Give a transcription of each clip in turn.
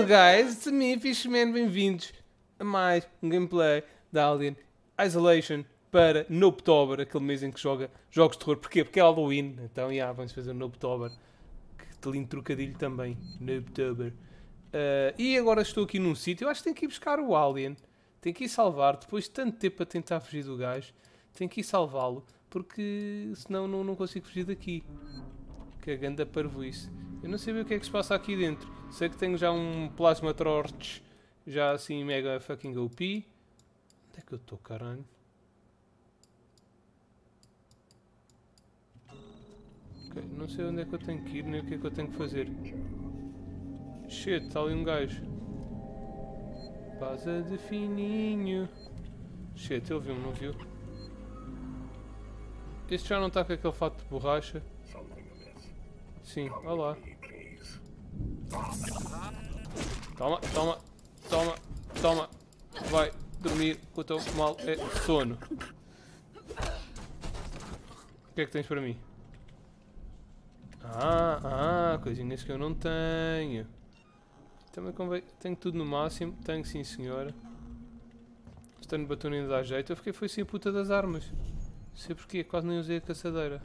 Hello guys, it's me, Fishman, bem-vindos a mais um gameplay da Alien Isolation para Nopeober, aquele mês em que joga jogos de terror. Porquê? Porque é Halloween, então yeah, vamos fazer Nopeober. Que lindo trocadilho também, Nopeober. Uh, e agora estou aqui num sítio, acho que tenho que ir buscar o Alien. Tenho que ir salvar, depois de tanto tempo a tentar fugir do gajo, tenho que ir salvá-lo, porque senão não, não consigo fugir daqui. Que é ganda parvoíce. Eu não sei bem o que é que se passa aqui dentro. Sei que tenho já um Plasma Torch, já assim mega fucking OP. Onde é que eu estou, caralho? Okay, não sei onde é que eu tenho que ir, nem o que é que eu tenho que fazer. Shit, está ali um gajo. Pasa de fininho. Shit, ele viu-me, não viu? Este já não está com aquele fato de borracha. Sim, olha lá. Toma, toma, toma, toma. Vai dormir, o teu mal é sono. O que é que tens para mim? Ah, ah, coisinhas que eu não tenho. Também convém. Tenho tudo no máximo. Tenho sim, senhora. Estando batendo ainda dá jeito. Eu fiquei foi assim a puta das armas. Não sei porquê, quase nem usei a caçadeira.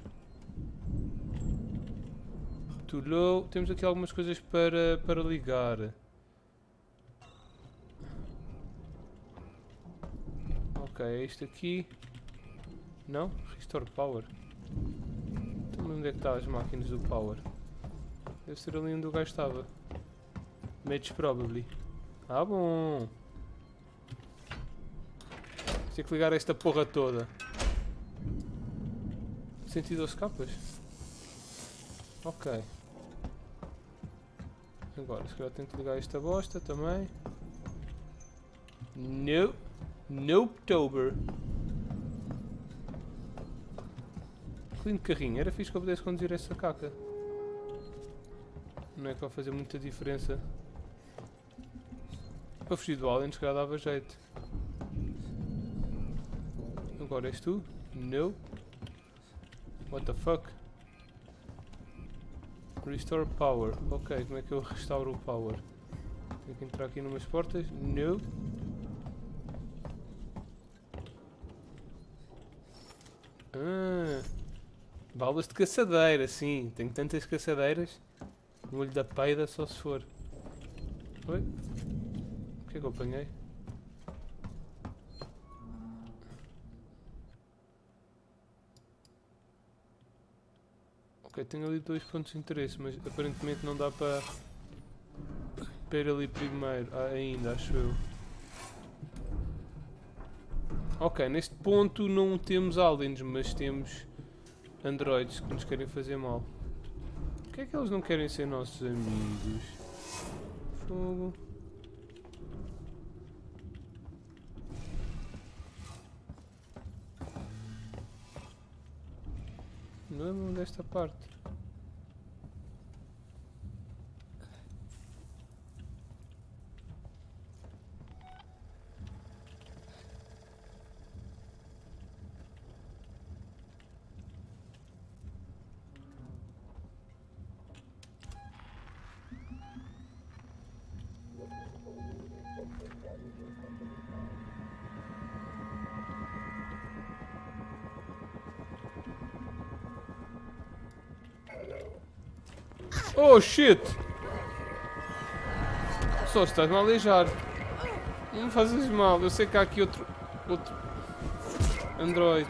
Too low. Temos aqui algumas coisas para, para ligar. Ok, é isto aqui. Não? Restore power. Então onde é que está as máquinas do power? Deve ser ali onde o gajo estava. Match probably. Ah bom. Tem que ligar esta porra toda. 112 capas? Ok. Agora, se calhar tenho que ligar esta bosta também. No. Nopetober. Que lindo carrinho. Era fixe que eu pudesse conduzir essa caca. Não é que vai fazer muita diferença. Para fugir do alien, se calhar dava jeito. Agora és tu? No. What the fuck? Restore power. Ok, como é que eu restauro o power? Tenho que entrar aqui numas portas? No. Ah, balas de caçadeira, sim. Tenho tantas caçadeiras. No olho da peida só se for. Oi? O que é que eu apanhei? Ok, tenho ali dois pontos de interesse, mas aparentemente não dá para, para ir ali primeiro, ah, ainda, acho eu. Ok, neste ponto não temos aliens, mas temos androids que nos querem fazer mal. Por que é que eles não querem ser nossos amigos? Fogo. Lembro desta parte. Oh shit! Só estás-me a aleijar. Não fazes mal, eu sei que há aqui outro. outro. Android.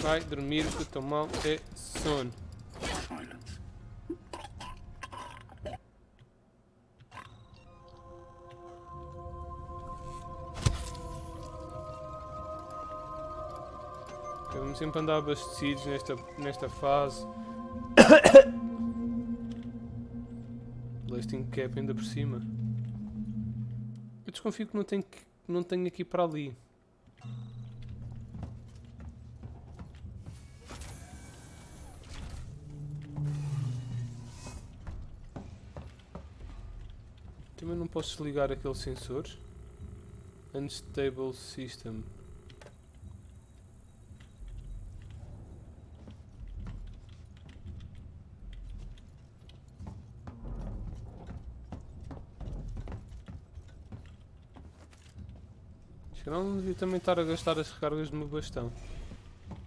Vai dormir que o teu mal é sono. Vamos sempre andar abastecidos nesta, nesta fase. Blasting cap ainda por cima. Eu desconfio que não tenho, que não tenho aqui para ali. Também não posso desligar aqueles sensores. Unstable system. Não devia também estar a gastar as recargas do meu bastão.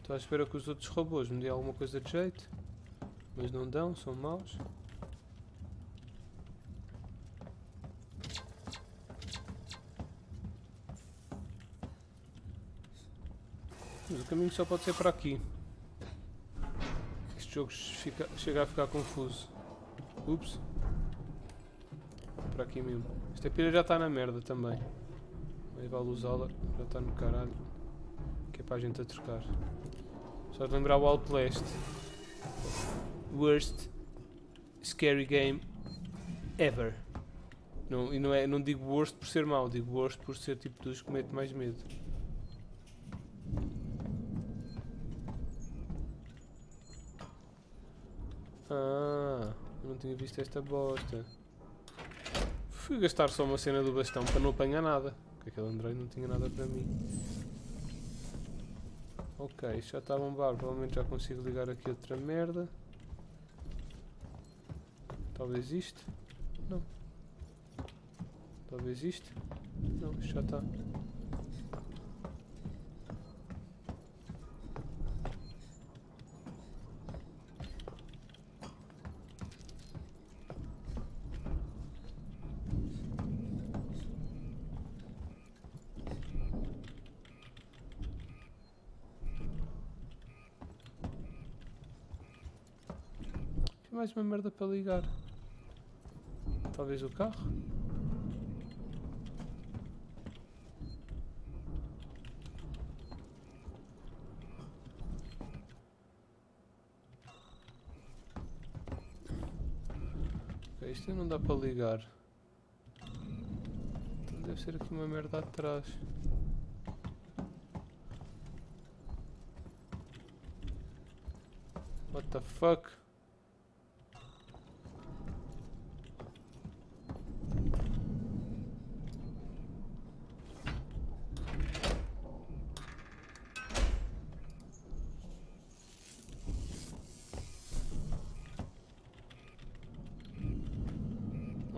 Estou à espera que os outros robôs me dêem alguma coisa de jeito. Mas não dão, são maus. Mas o caminho só pode ser para aqui. Este jogo fica, chega a ficar confuso. Ups. Para aqui mesmo. Esta pira já está na merda também. Aí vale usá-la. Já está no caralho. Que é para a gente a trocar. Só de lembrar o Outlast. Worst scary game ever. Não, e não, é, não digo worst por ser mau, digo worst por ser tipo dos que mete mais medo. Ah, eu não tinha visto esta bosta. Fui gastar só uma cena do bastão para não apanhar nada. Porque aquele Android não tinha nada para mim. Ok, isto já está a bombar. Provavelmente já consigo ligar aqui outra merda. Talvez isto. Não. Talvez isto. Não, isto já está. Mais uma merda para ligar. Talvez o carro? Ok, isto não dá para ligar. Então deve ser aqui uma merda atrás. What the fuck?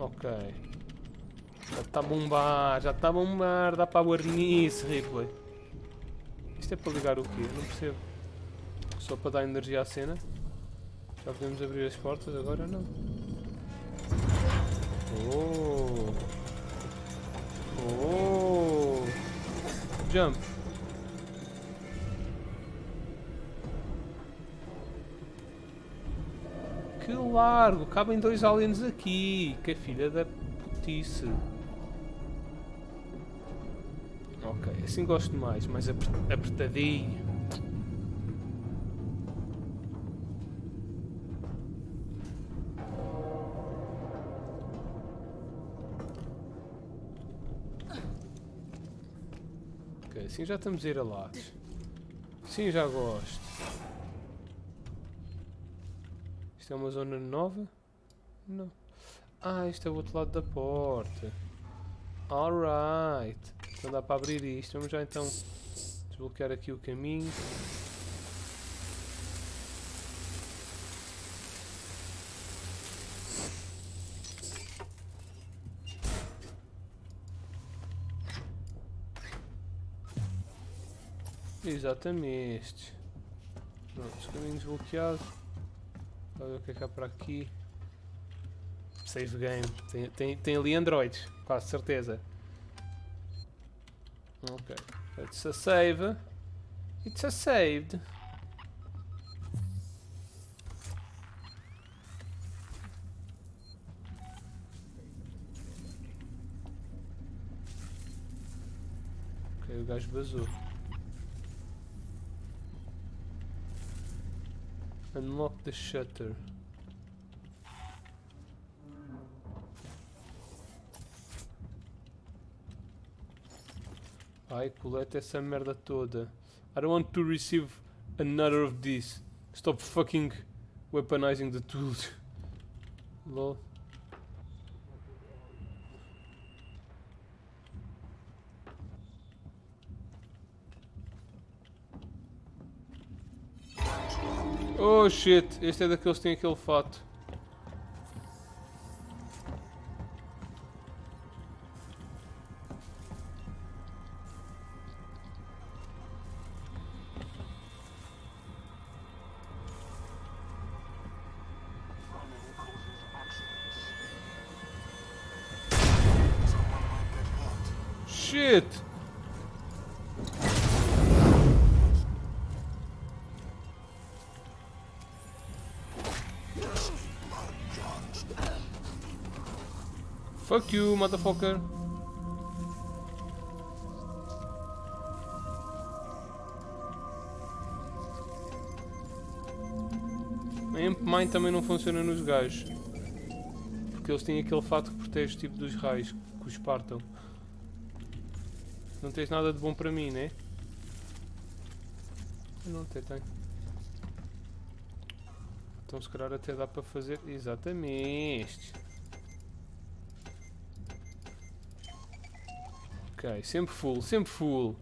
Ok. Já está a bombar, já está a bombar, dá para a nisso, Ripley. Isto é para ligar o quê? Não percebo. Só para dar energia à cena? Já podemos abrir as portas agora? Não. Oh! Oh! Jump! Que largo! Cabem dois aliens aqui! Que filha da putice! Assim gosto mais, mais apertadinho. Ok, assim já estamos a ir a lados. Sim, já gosto. Isto é uma zona nova? Não. Ah, isto é o outro lado da porta. Alright. Então dá para abrir isto. Vamos já então desbloquear aqui o caminho. Exatamente. Pronto, caminho desbloqueado. Vamos ver o que é que há para aqui. Save game. Tem, tem, tem ali androids, quase certeza. Ok. It's a save. It's a saved. Ok, o gajo vazou. Unlock the shutter. Ai, coleta essa merda toda. I don't want to receive another of these. Stop fucking weaponizing the tools. Lol. Oh shit, este é daqueles que tem aquele fato. Fuck you, motherfucker. A Amp Mine também não funciona nos gajos. Porque eles têm aquele fato que protege tipo dos raios que os partam. Não tens nada de bom para mim, né? Não tem, tem. Então se calhar até dá para fazer exatamente. Ok, sempre full, sempre full.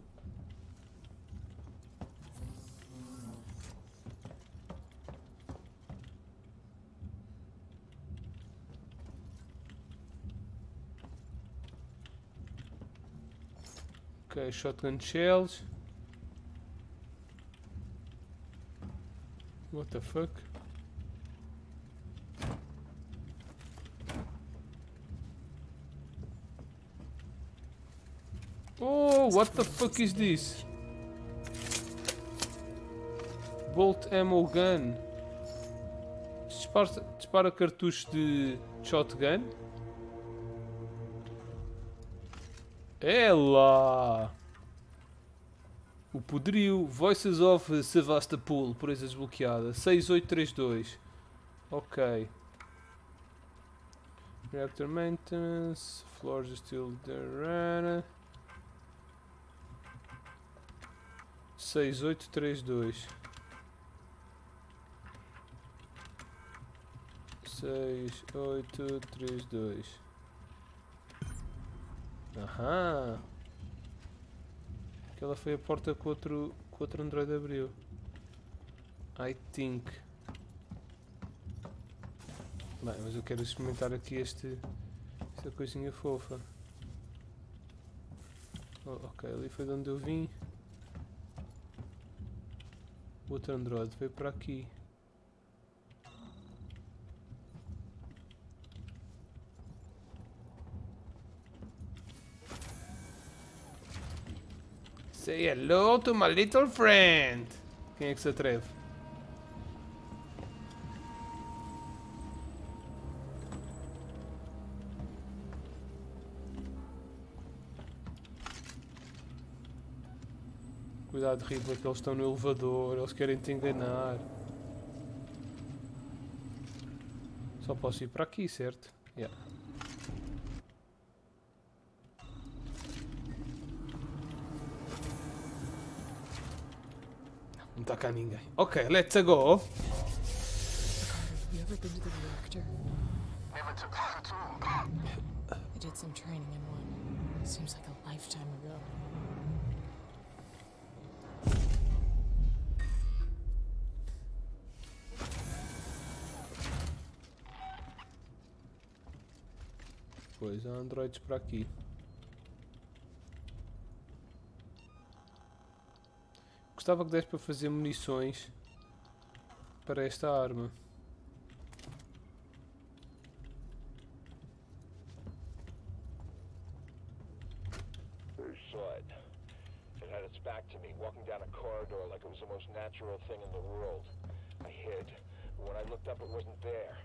Ok, shotgun shells. What the fuck? Oh, what the fuck is this? Bolt ammo gun. Dispara, dispara cartuchos de shotgun. Ela! O poderio Voices of Sevastopol, presa desbloqueada. 6832. Ok. Reactor maintenance. Floors still there. 6832 6832 Aham Aquela foi a porta que outro, que outro Android abriu. I think. Bem, mas eu quero experimentar aqui este esta coisinha fofa. Oh, Ok, ali foi de onde eu vim outro Android veio para aqui. Say hello to my little friend. Quem é que se atreve? Cuidado, Riddler, que eles estão no elevador, eles querem te enganar. Só posso ir para aqui, certo? Yeah. Não está cá ninguém. Ok, let's go. You ever been to the reactor? Never took that at all. I did some training in one. Seems like a lifetime ago. Pois, há androides para aqui. Gostava que desse para fazer munições para esta arma. Natural thing in the world. I hid. When I looked up, it wasn't there.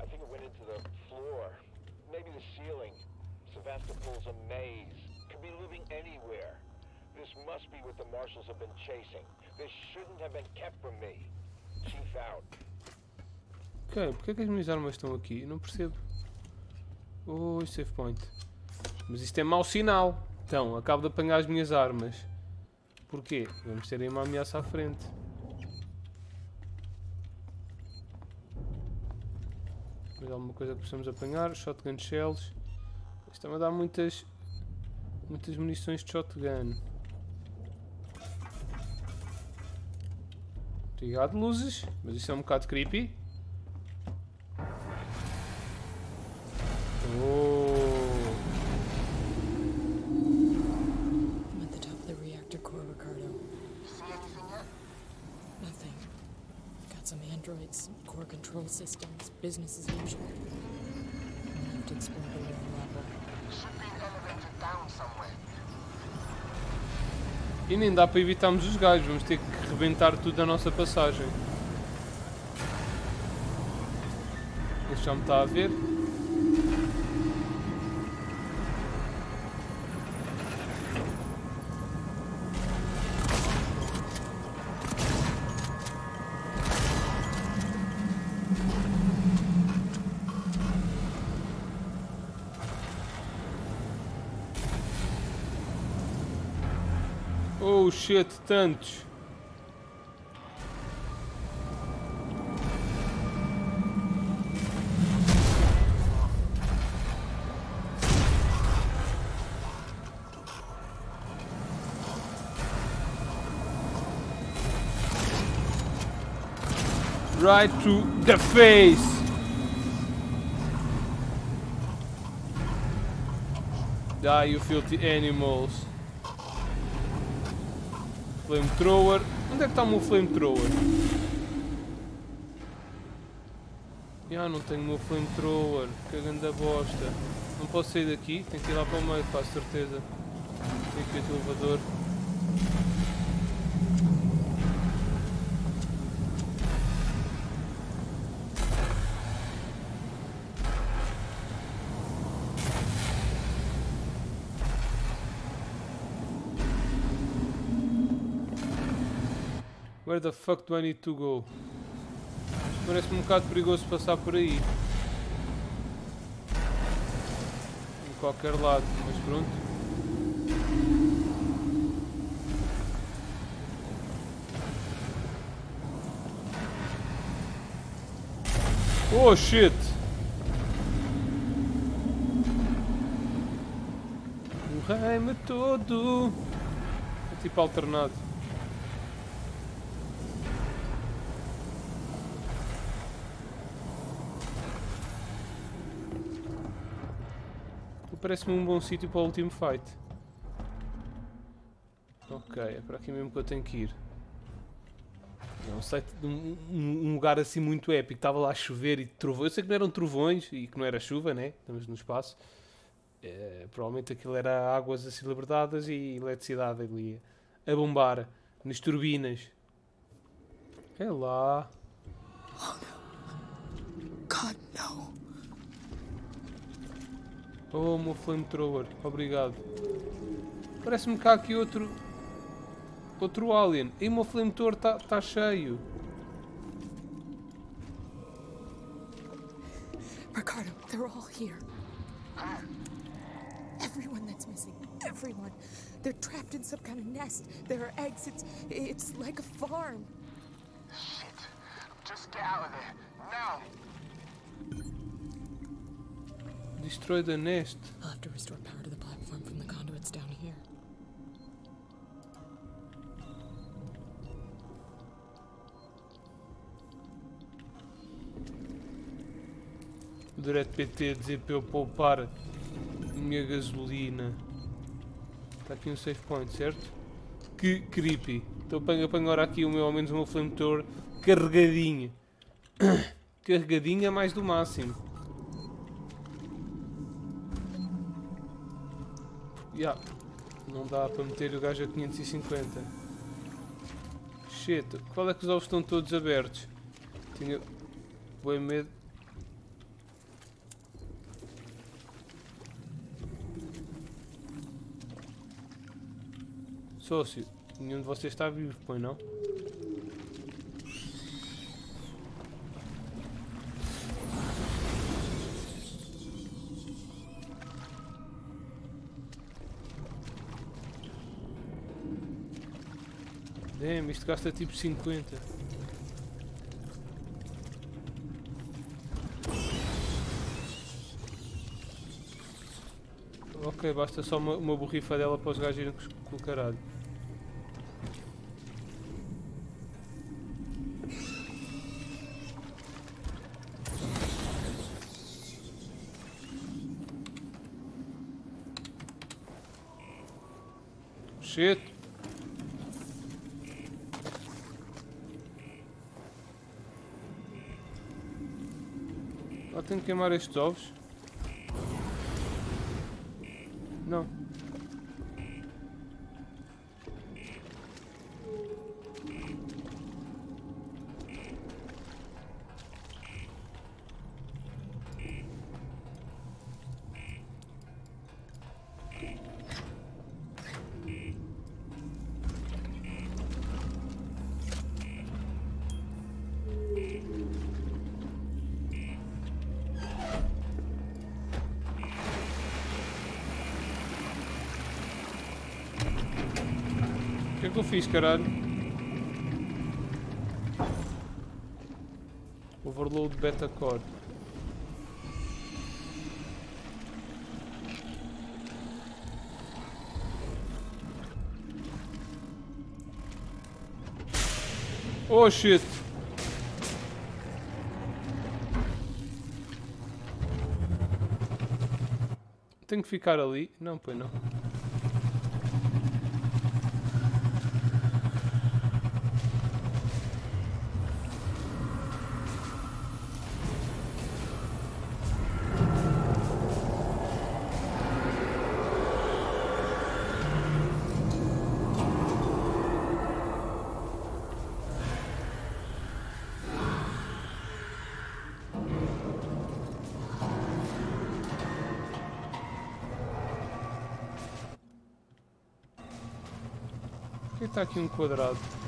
I think it went into the floor. Maybe the ceiling. Sevastopol's a maze. Could be living anywhere. This must be what the marshals have been chasing. This shouldn't have been kept from me. Chief out. Ok, porque é que as minhas armas estão aqui? Eu não percebo. Oi, save point. Mas isto é mau sinal. Então, acabo de apanhar as minhas armas. Porquê? Vamos ter aí uma ameaça à frente. Alguma coisa que precisamos apanhar? Shotgun shells. Isto também dá muitas, muitas munições de shotgun. Obrigado, luzes. Mas isso é um bocado creepy. Business as usual. Have to explore the level. Should be elevated down somewhere. E nem dá para evitarmos os gajos, vamos ter que rebentar tudo da nossa passagem. Ele já me está a ver. Shit, tantos. Right to the face. Die, you filthy animals. Flamethrower. Onde é que está o meu flamethrower? Já não tenho o meu flamethrower. Que grande bosta. Não posso sair daqui? Tenho que ir lá para o meio, quase certeza. Tem aqui o elevador. Fuck do I need to go? Parece-me um bocado perigoso passar por aí. Em qualquer lado, mas pronto. Oh shit! O reino todo! É tipo alternado. Parece-me um bom sítio para o último fight. Ok, é para aqui mesmo que eu tenho que ir. É um, site, um, um, lugar assim muito épico. Estava lá a chover e trovões. Eu sei que não eram trovões e que não era chuva, né? Estamos no espaço. É, provavelmente aquilo era águas assim libertadas e eletricidade ali a bombar nas turbinas. É lá. Oh no. God, no. Oh, meu flamethrower, obrigado. Parece-me cá aqui outro... Outro alien. E o meu flamethrower está tá cheio. Ricardo, they're all here. Everyone that's missing. Everyone. They're trapped in some kind of nest. There are eggs. It's, it's like a farm. Shit. Just get out of there. Now. Destroy the nest. I'll have to restore power to the platform from the conduits down here. Direto PT dizer para eu poupar a minha gasolina. Está aqui um save point, certo? Que creepy. Então apanho, apanho agora aqui o meu, ao menos o meu flamethrower carregadinho. carregadinho é mais do máximo. Yeah. Não dá para meter o gajo a 550. Shit, qual é que os ovos estão todos abertos? Tinha bem medo. Sócio, nenhum de vocês está vivo, pois não? Damn, isto gasta tipo 50. Ok, basta só uma, uma borrifa dela para os gajos irem com o caralho. Shit. Que queimar estes ovos. Fiz, caralho? Overload beta core. Oh shit! Tenho que ficar ali? Não, pois não. Está aqui um quadrado?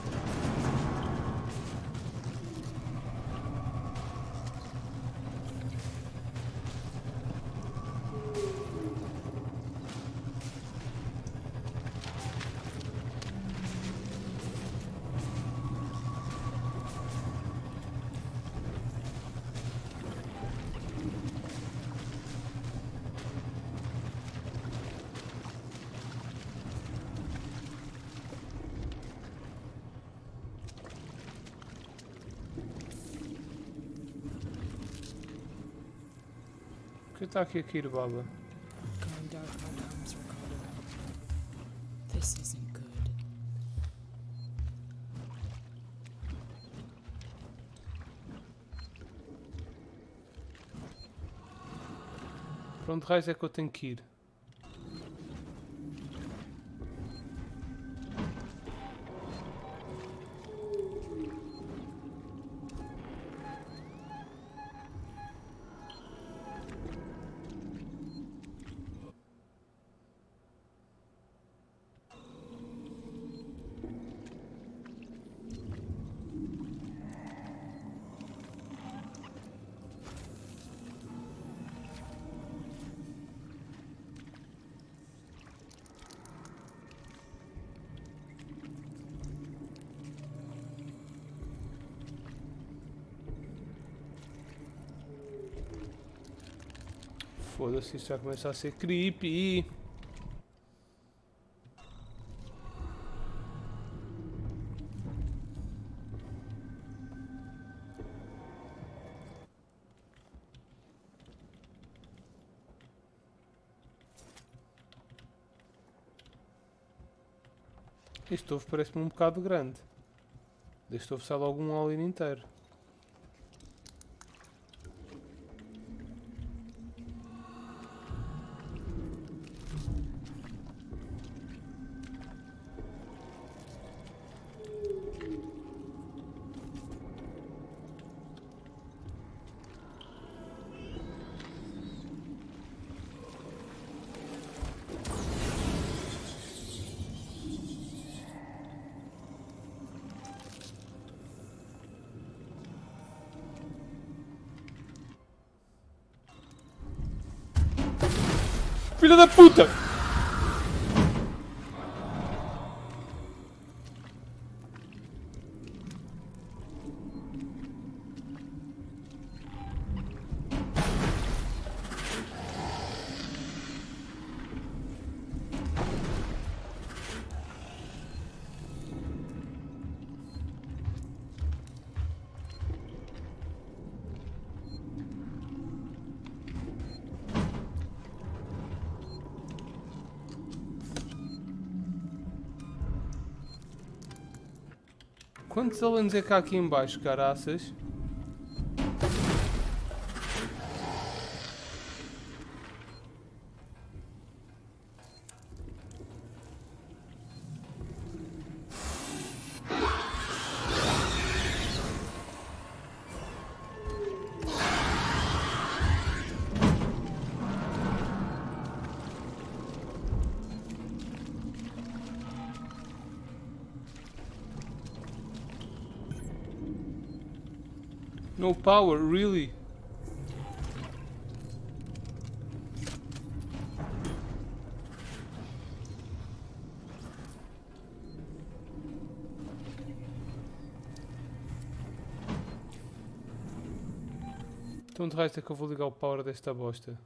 Ricardo. This isn't good. Para onde raios é que eu tenho que ir? Foda-se, isso já começa a ser creepy. Este ovo parece-me um bocado grande. Deste ovo sai logo um alien inteiro. Aliens é que há aqui em baixo, caraças? No power, really? Então de resto é que eu vou ligar o power desta bosta.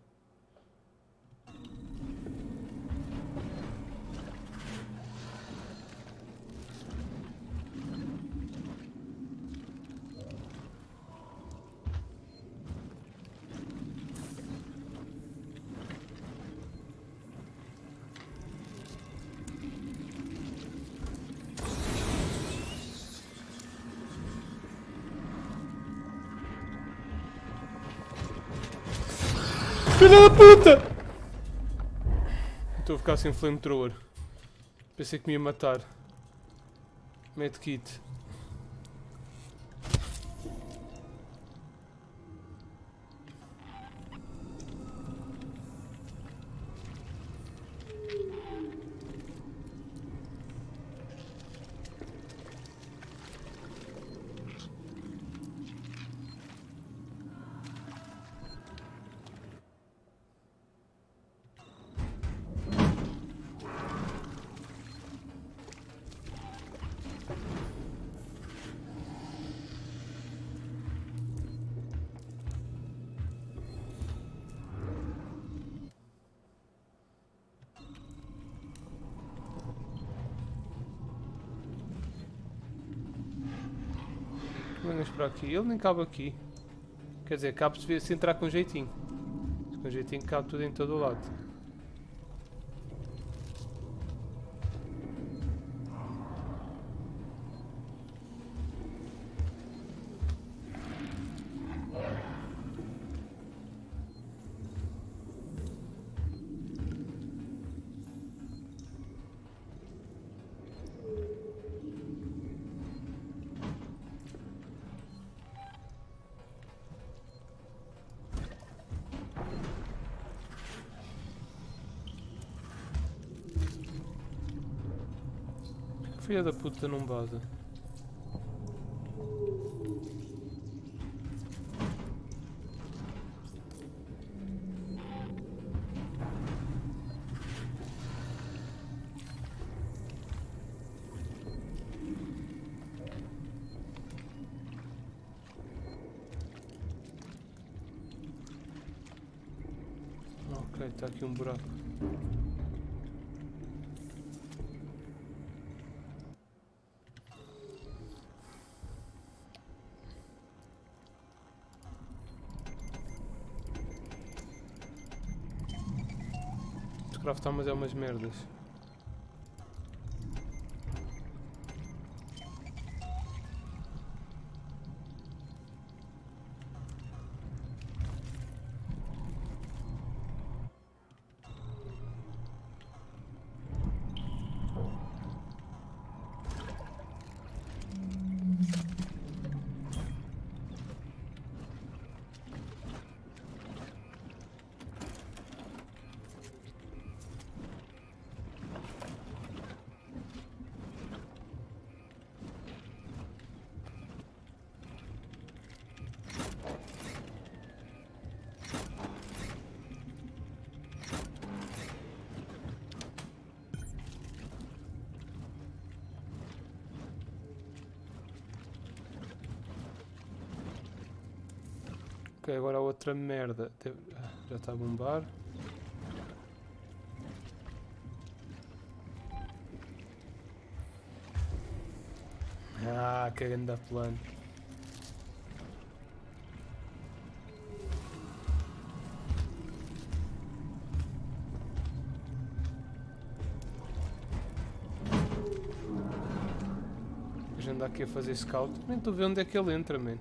Puta! Estou a ficar sem flamethrower. Pensei que me ia matar. Medkit. Aqui. Ele nem cabe aqui. Quer dizer, cabe se entrar com jeitinho. Com jeitinho cabe tudo em todo o lado. Filha da puta não baza. Ok, está aqui um buraco. Craftar mas é umas merdas. Agora a outra merda. Já está a bombar. Ah, que grande plano. A gente anda aqui a fazer scout. Nem estou a ver onde é que ele entra, man.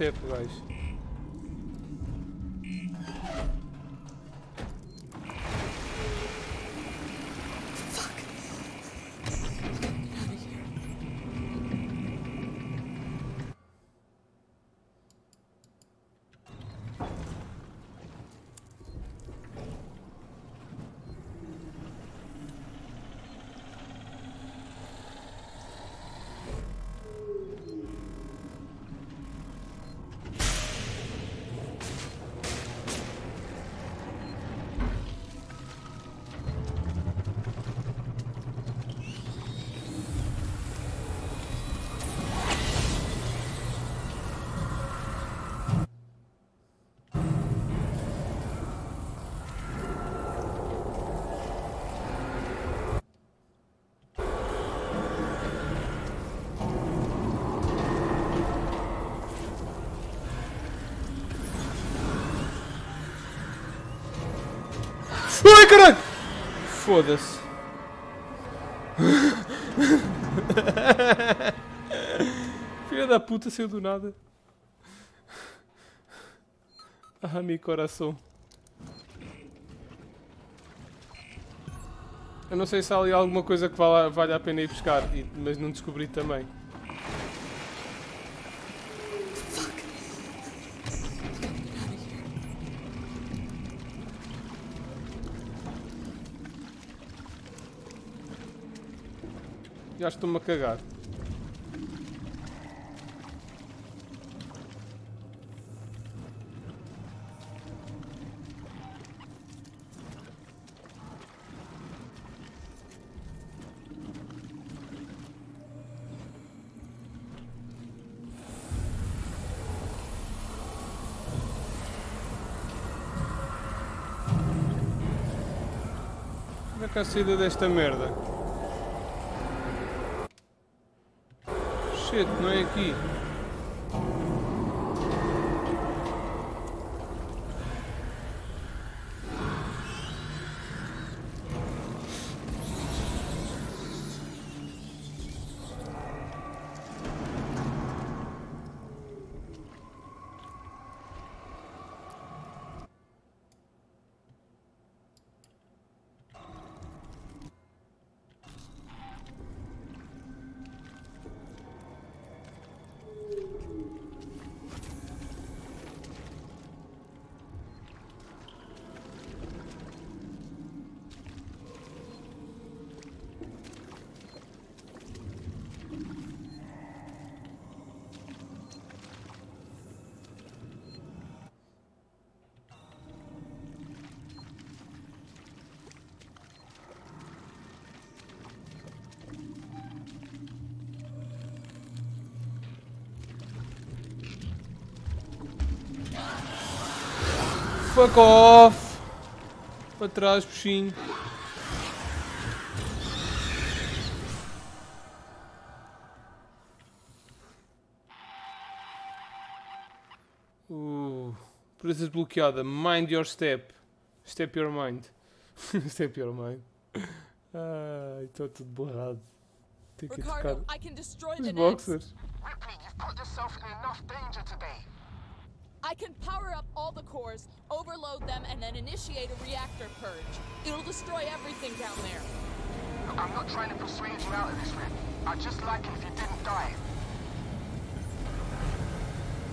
Baby step, caralho! Foda-se. Filha da puta saiu do nada. Ah, meu coração. Eu não sei se há ali alguma coisa que vale, vale a pena ir buscar, mas não descobri também. Já estou-me a cagar. Como é que é a saída desta merda? Shit, não é aqui. Fuck off! Para trás, puxinho. Uh, presa desbloqueada. Mind your step. Step your mind. step your mind. Ai, estou tudo borrado. Tenho que ir trocar Ricardo, I can destroy os boxers. Ripley, you've put yourself in enough danger today. I can power up all the cores, overload them, and then initiate a reactor purge. It'll destroy everything down there. Look, I'm not trying to persuade you out of this, Rip. I'd just like it if you didn't die.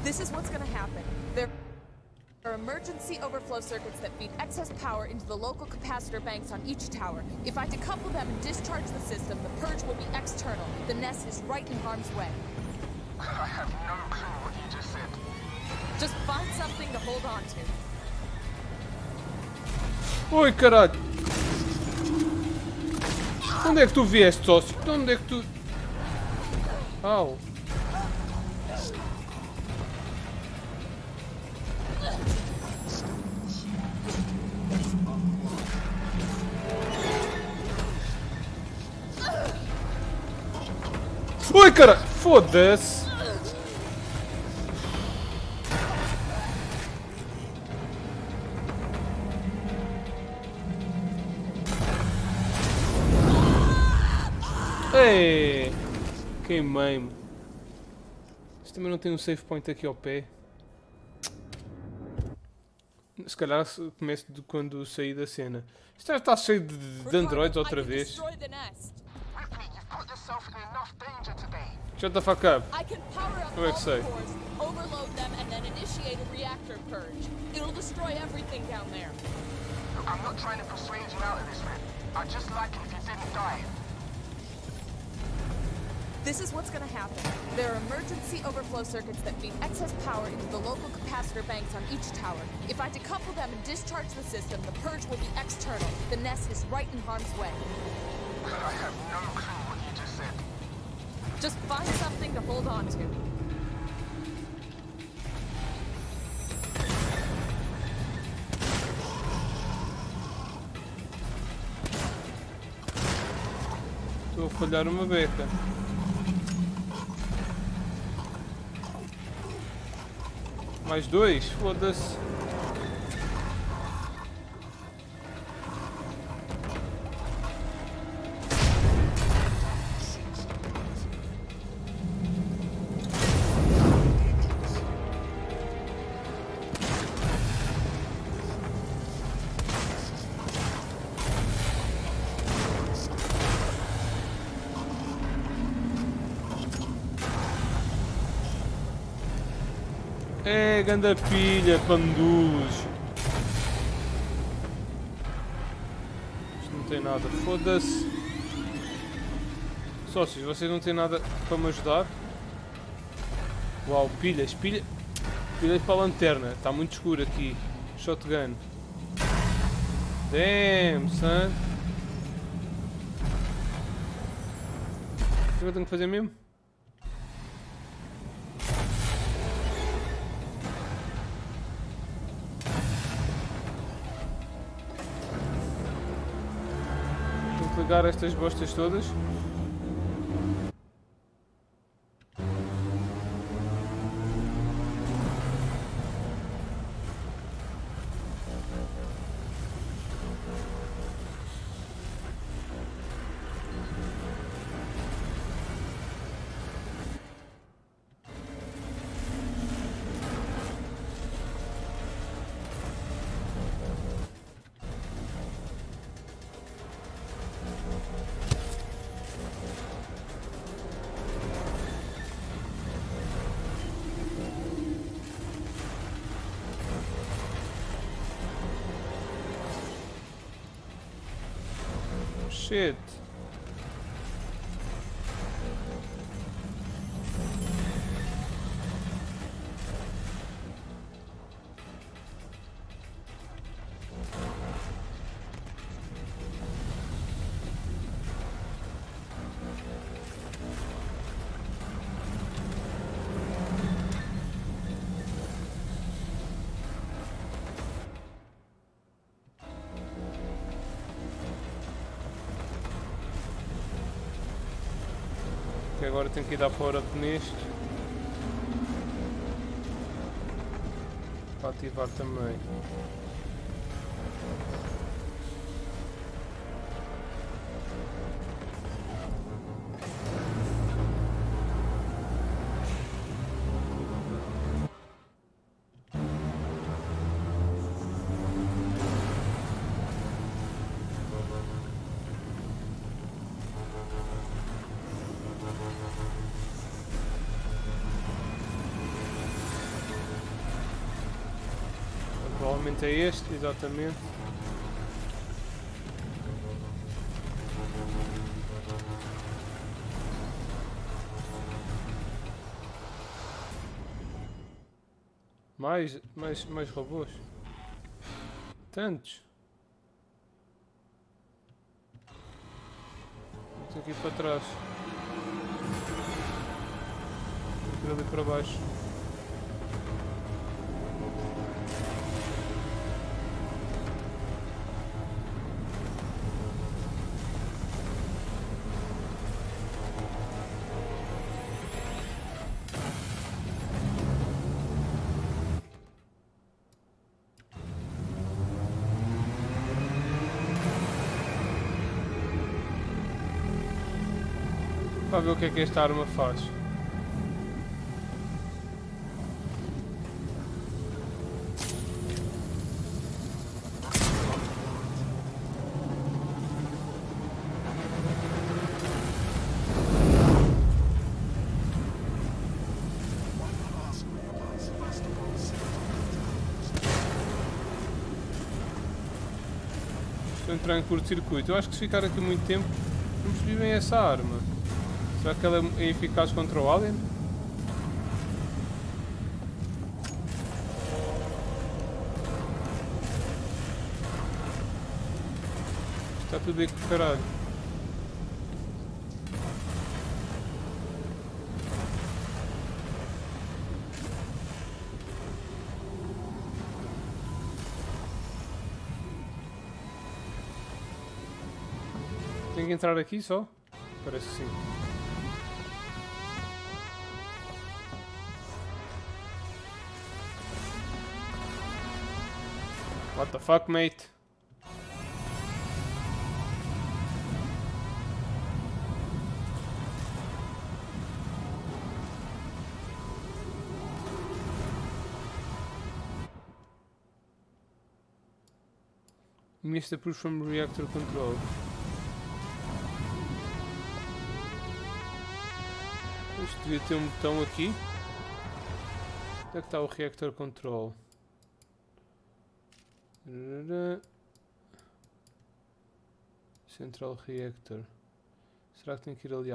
This is what's gonna happen. There are emergency overflow circuits that feed excess power into the local capacitor banks on each tower. If I decouple them and discharge the system, the purge will be external. The nest is right in harm's way. I have no clue what you just said. Just find something to hold on to. Oi, caralho! Onde é que tu vieste, sócio? De onde é que tu... Au! Oi, caralho! Foda-se! Queimei-me. Isto também não tem um save point aqui ao pé. Se calhar começo de quando saí da cena. Isto já está cheio de, de androids outra can vez. Shut the fuck up. I can power up What do I all say? the cores, overload them, and then initiate a reactor purge. It'll destroy everything down there. Look, I'm not trying to persuade you out of this, Rip. I'd just like it if you didn't die. This is what's gonna happen. There are emergency overflow circuits that feed excess power into the local capacitor banks on each tower. If I decouple them and discharge the system, the purge will be external. The nest is right in harm's way. I have no clue what you just said. Just find something to hold on to. Estou a Mais dois? Foda-se. Ganda pilha, pandulos. Isto não tem nada, foda-se. Sócios, vocês não têm nada para me ajudar? Uau, pilhas, pilha... pilhas para a lanterna. Está muito escuro aqui. Shotgun. Damn, son. O que eu tenho que fazer mesmo? Ligar estas bostas todas. Shit. Tenho que ir dar up neste. Para ativar também. Provavelmente é este, exatamente. Mais, mais, mais robôs. Tantos. Vou aqui para trás. Ali para baixo. saber o que é que esta arma faz. Estou a entrar em curto-circuito. Eu acho que se ficar aqui muito tempo, não percebi bem essa arma. Será que ela é eficaz contra o Alien? Está tudo caralho. Tenho que entrar aqui só? Parece que sim. What the fuck, mate? Missed push from reactor control. Isto devia ter um botão aqui. Onde é que está o reactor control? Central reactor. Será que tem que ir ali?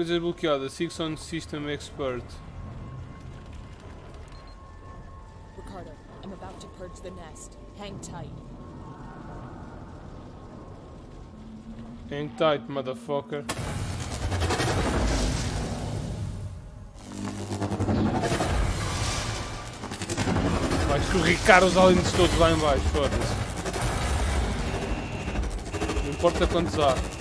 Presa bloqueada. Six on System Expert. Ricardo, I'm about to purge the nest. Hang tight. Hang tight, motherfucker. Vai escorricar os aliens todos lá em baixo, foda-se. Não importa quantos há.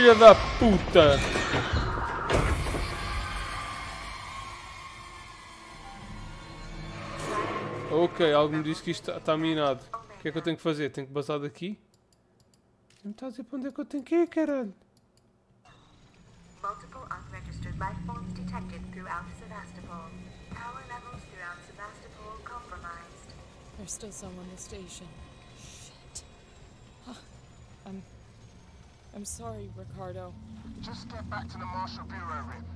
Filha da puta! Ok, algo me disse que isto está minado. O que é que eu tenho que fazer? Tenho que basar daqui? Não está a dizer para onde é que eu tenho que ir, caralho? Multiple unregistered life forms detected throughout Sevastopol. Power levels throughout Sevastopol compromised. There's still some on the station. I'm sorry, Ricardo. Just get back to the Marshal Bureau, Rip.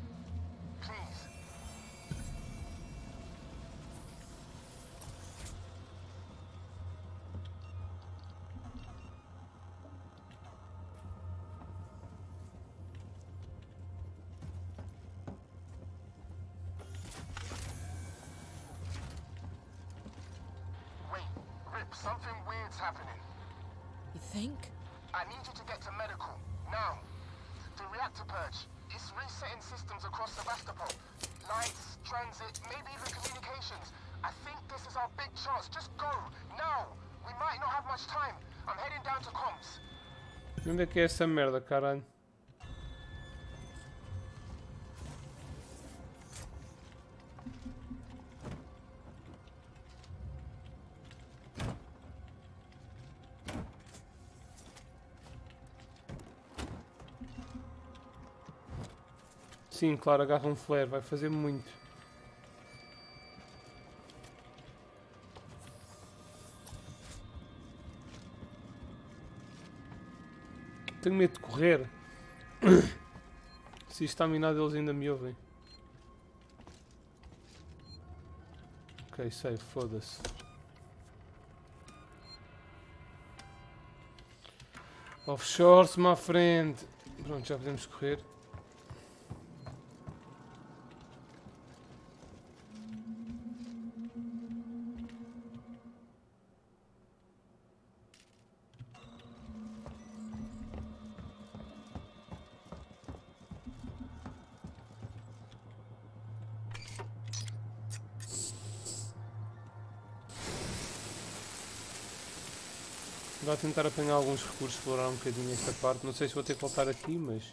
Onde é que é essa merda, caralho? Sim, claro, agarra um flare, vai fazer muito. Tenho medo de correr. Se isto está minado, eles ainda me ouvem. Ok, sei, foda-se. Offshores, my friend. Pronto, já podemos correr. Vou tentar apanhar alguns recursos, explorar um bocadinho esta parte. Não sei se vou ter que voltar aqui, mas.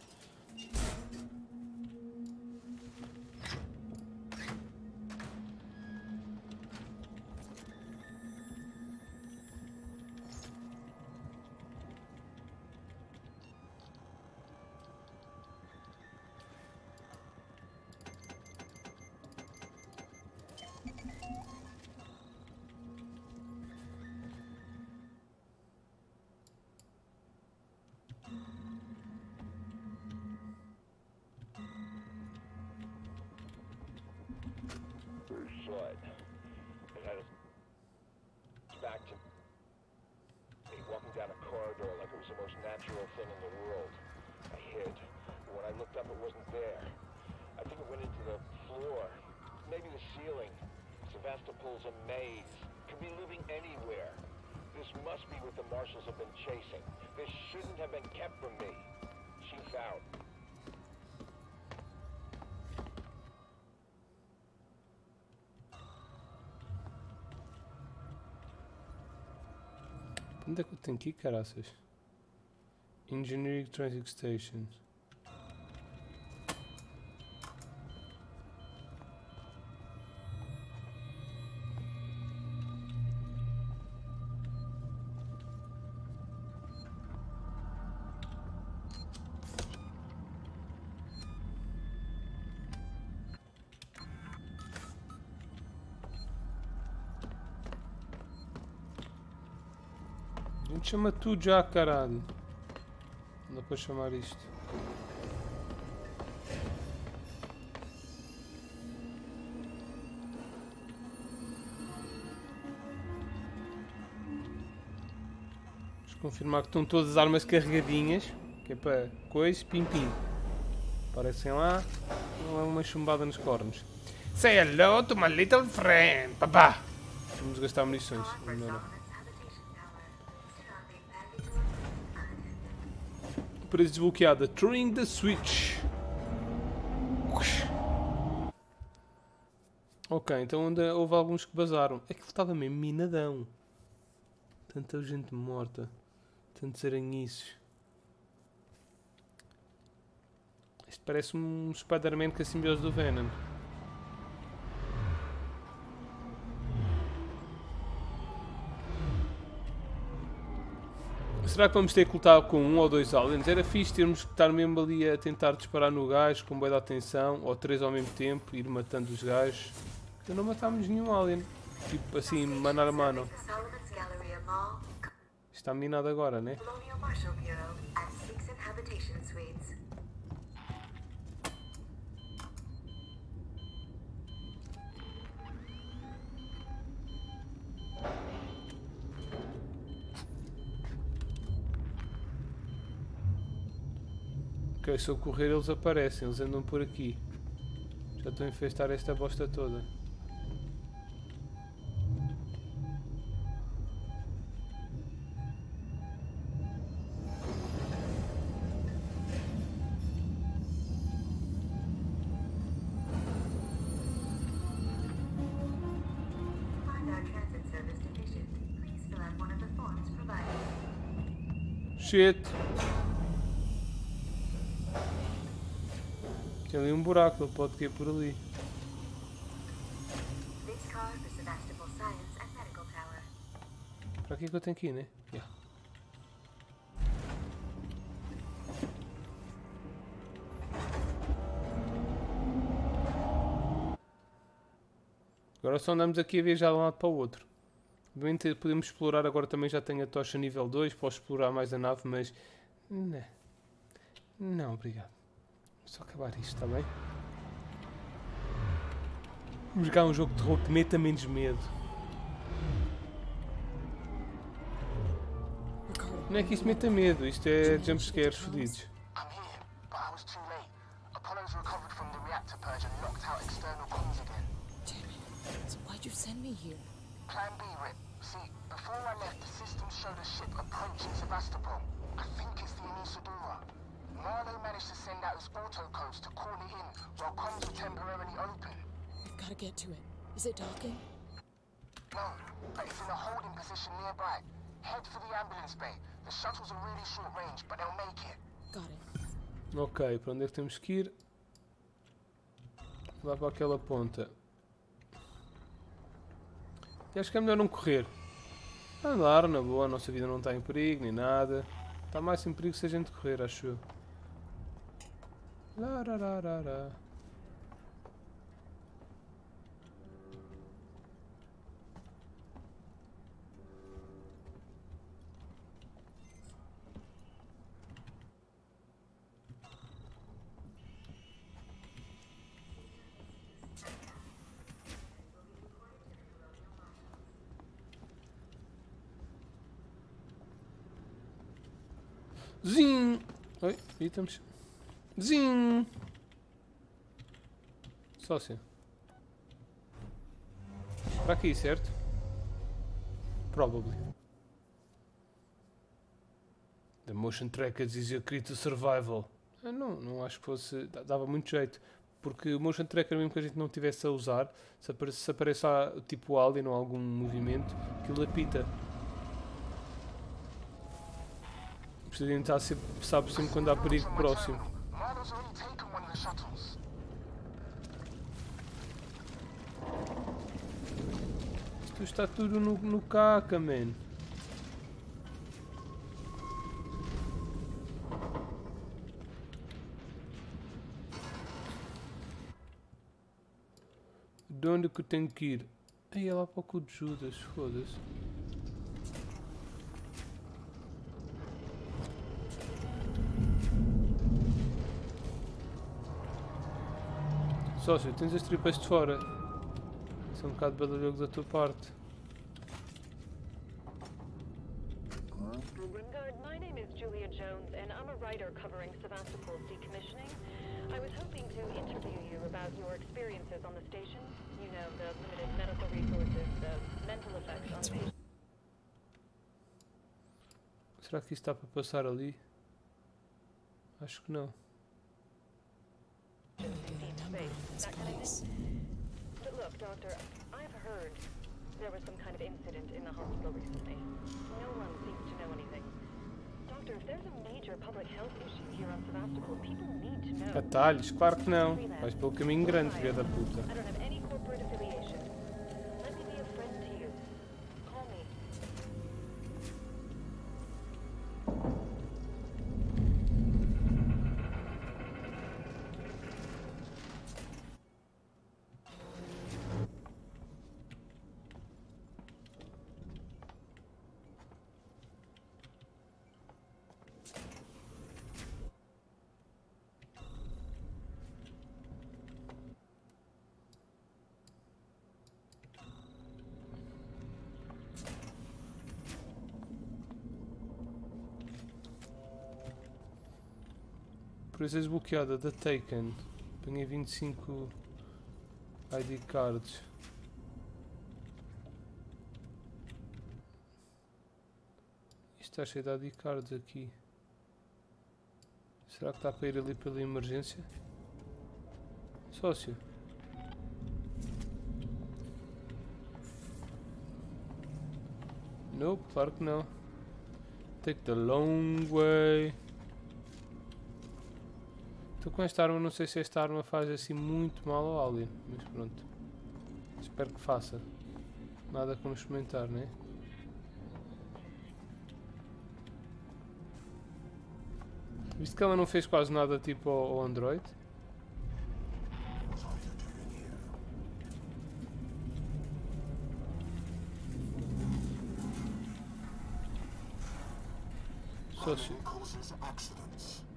É que caraças? Engineering Transit Station. Chama tudo já, caralho. Não dá para chamar isto. Vamos confirmar que estão todas as armas carregadinhas. Que é para coisa, pim pim. Aparecem lá. Não é uma chumbada nos cornos. Say hello to my little friend, papá. Vamos gastar munições. Não, não. Unattended. Presa desbloqueada. Turning the switch. Ok, então ainda houve alguns que bazaram. É que estava mesmo minadão. Tanta gente morta. Tantos aranhiços. Isto parece um Spider-Man com a simbiose do Venom. Será que vamos ter que lutar com um ou dois aliens? Era fixe termos que estar mesmo ali a tentar disparar no gajo com boa atenção, ou três ao mesmo tempo, ir matando os gajos. Porque não matámos nenhum alien. Tipo assim, mano a mano. Está minado agora, né? Colonial Marshal Bureau, six suites. Ok, se eu correr eles aparecem, eles andam por aqui. Já estou a infestar esta bosta toda. Find our transit service deficient. Please fill out one of the forms provided. Shit! Tem ali um buraco, ele pode cair por ali. Para aqui que eu tenho que ir, né? Yeah. Agora só andamos aqui a viajar de um lado para o outro. Obviamente podemos explorar, agora também já tenho a tocha nível 2, posso explorar mais a nave, mas... Não, não obrigado. Só acabar isto, está bem? Vamos jogar um jogo de terror que meta menos medo. Não é que isto meta medo, isto é jumpscares fodidos. I'm here, but I was too late. Apollo's recovered from the reactor purge and knocked out external comms again. damn it. So why'd you send me here? Plan B, Rip. See, before I left, the system showed a ship approaching Sevastopol. I think it's the Anusadora. Marlowe managed to send out his autocodes to call it in while comms were temporarily open. We've got to get to it. Is it docking? No, but it's in a holding position nearby. Head for the ambulance bay. The shuttles are really short range, but they'll make it. Got it. Ok, para onde é que temos que ir? Lá para aquela ponta. E acho que é melhor não correr. Andar na boa, a nossa vida não está em perigo nem nada. Está mais em perigo se a gente correr, acho eu. Larararara. Zim! Oi, aí Zim! Sócio. Para aqui, certo? Probably. The motion trackers is your key to survival. Ah, não, não acho que fosse. da- Dava muito jeito. Porque o motion tracker, mesmo que a gente não tivesse a usar, se aparece, se aparece tipo alien ou algum movimento, aquilo apita. Precisa de estar sempre, sabe sempre quando há perigo próximo. Marlo's already taken one of the shuttles. Está tudo no, no caca. De onde que eu tenho que ir? Aí é lá para o cu de Judas, foda-se. Sócio, tens as tripas de fora. Isso é um bocado badalhoco da tua parte. Grimgard, my name is Julia Jones, and I'm a writer covering Sevastopol's decommissioning. I was hoping to interview you about your experiences on the station. You know, the limited medical resources, the mental effects on patients. Será que isto está para passar ali? Acho que não. in deep space, that kind of thing. Doctor, I've heard there was some kind of incident in the hospital recently. No one seems to know anything. Doctor, if there's a major public health issue here on Sevastopol, people need to know. Atalhos? Claro que não. Vais pelo caminho grande, filha da puta. Presa desbloqueada da Taken. Apanhei 25 ID cards. Isto está cheio de ID cards aqui. Será que está para ir ali pela emergência? Sócio. Nope, claro que não. Take the long way. Estou com esta arma, não sei se esta arma faz assim muito mal ao alien, mas pronto. Espero que faça. Nada como experimentar, né? Visto que ela não fez quase nada tipo ao, ao Android.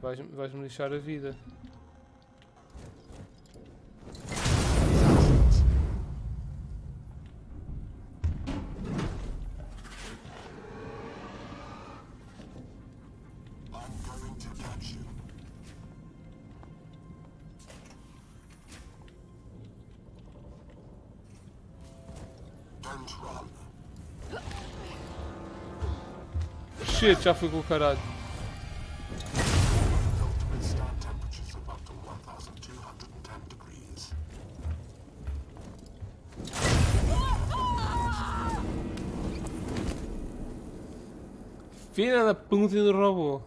Accidents. vais- vais-me lixar a vida. Shit, já fui com o caralho. Filha da puta do robô.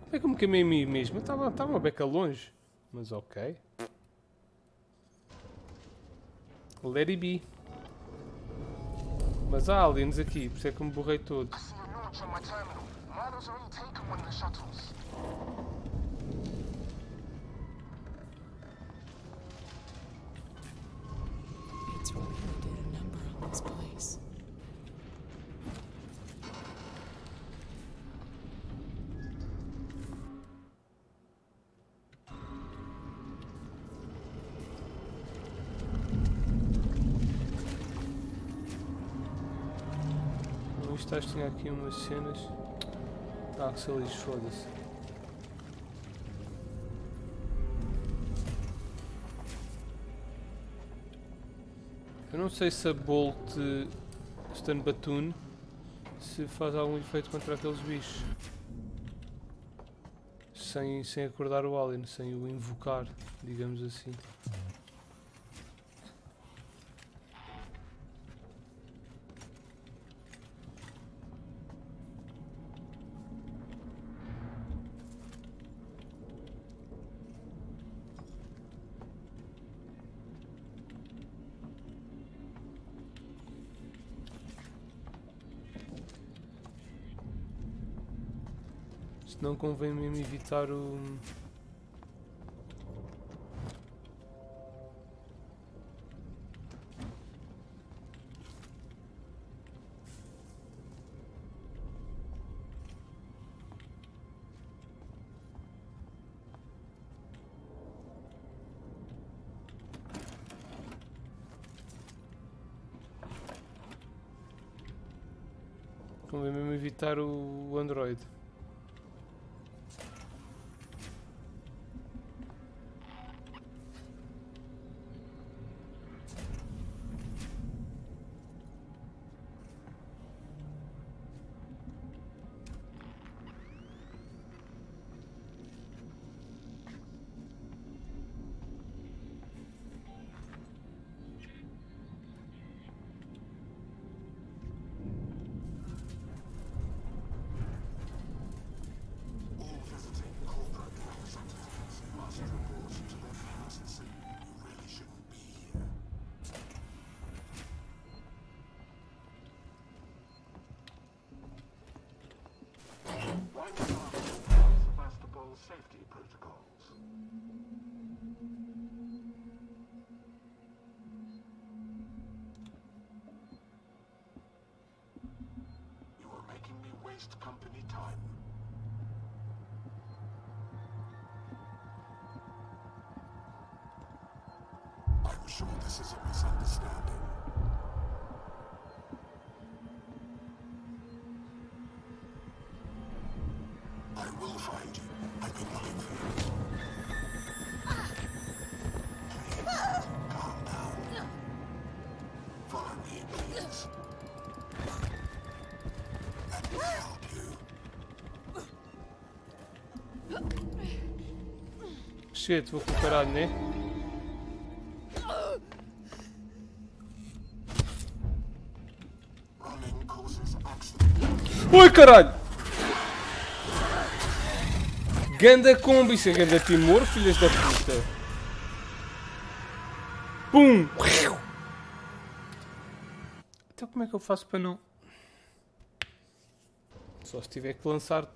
Como é que eu me queimei a mim mesmo? Estava estava uma beca longe. Mas ok. Let it be. Mas há aliens aqui, por isso é que me borrei todo. Tinha aqui umas cenas. Ah, que se lixo, foda-se. Eu não sei se a Bolt Stun Batoon se faz algum efeito contra aqueles bichos. Sem, sem acordar o alien, sem o invocar, digamos assim. Senão convém mesmo evitar o. Evitar o I'm sure this is a misunderstanding. I will find you. For you. Shit, vou caralho, né? Caralho! Ganda combo, isso é ganda Timor, filhas da puta! Pum! Então como é que eu faço para não... Só se tiver que lançar...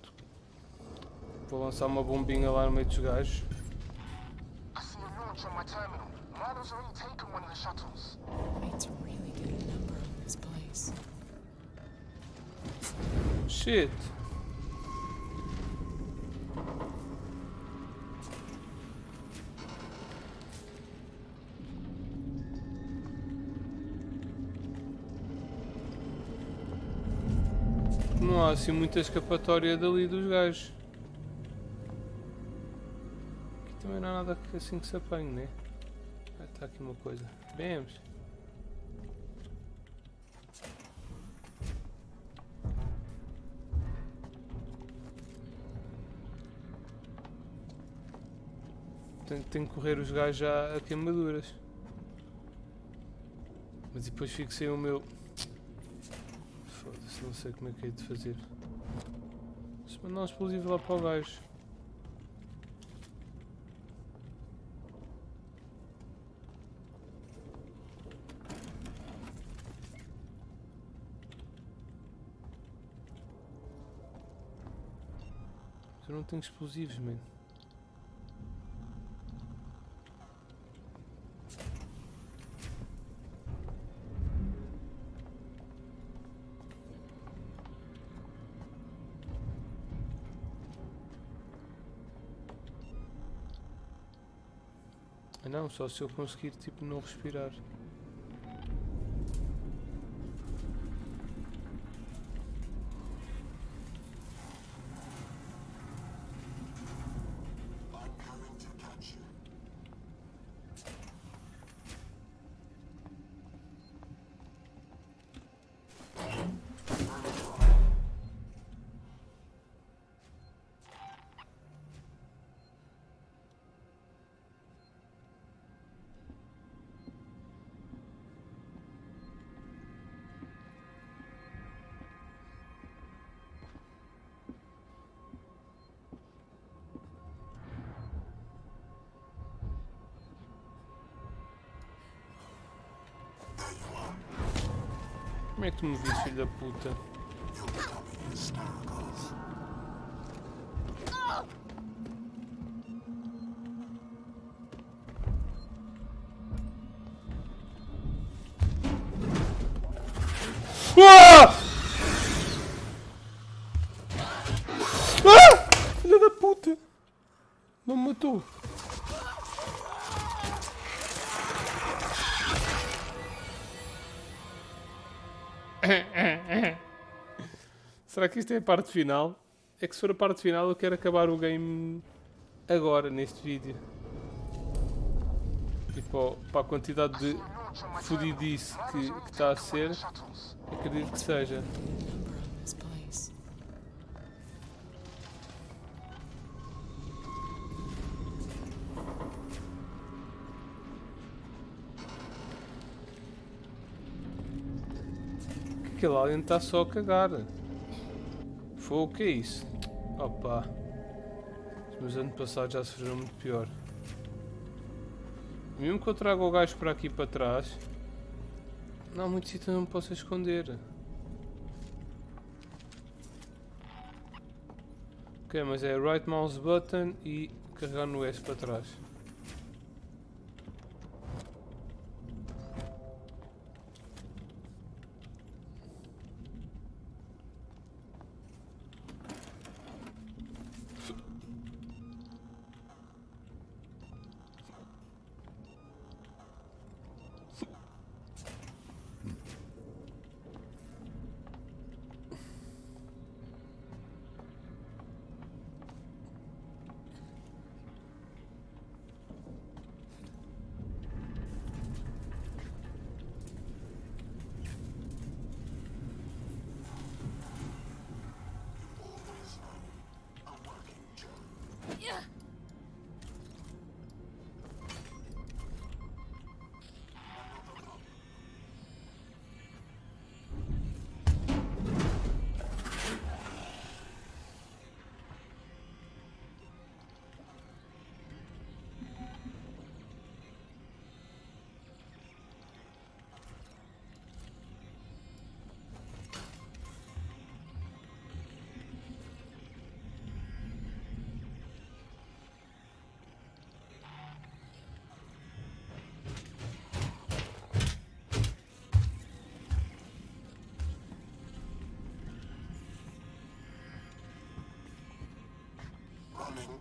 Vou lançar uma bombinha lá no meio dos gajos. Shit! Não há assim muita escapatória dali dos gajos. Aqui também não há nada assim que se apanhe, né? Ah, está aqui uma coisa. Vemos. Tenho, que correr os gajos já a queimaduras. Mas depois fico sem o meu. Foda-se, não sei como é que é de fazer. Se mandar um explosivo lá para o gajo. Eu não tenho explosivos, mano. Só se eu conseguir tipo não respirar. Viste, filho da puta? Será que isto é a parte final? É que se for a parte final eu quero acabar o game agora, neste vídeo. Tipo, para a quantidade de fudidice que que está a ser, acredito que seja. Aquele alien está só a cagar. Foi o que é isso? Opa. Os meus antepassados já sofreram muito pior. Mesmo que eu traga o gajo para aqui para trás, não há muito sítio onde me possa esconder. Ok, mas é right mouse button e carregar no S para trás.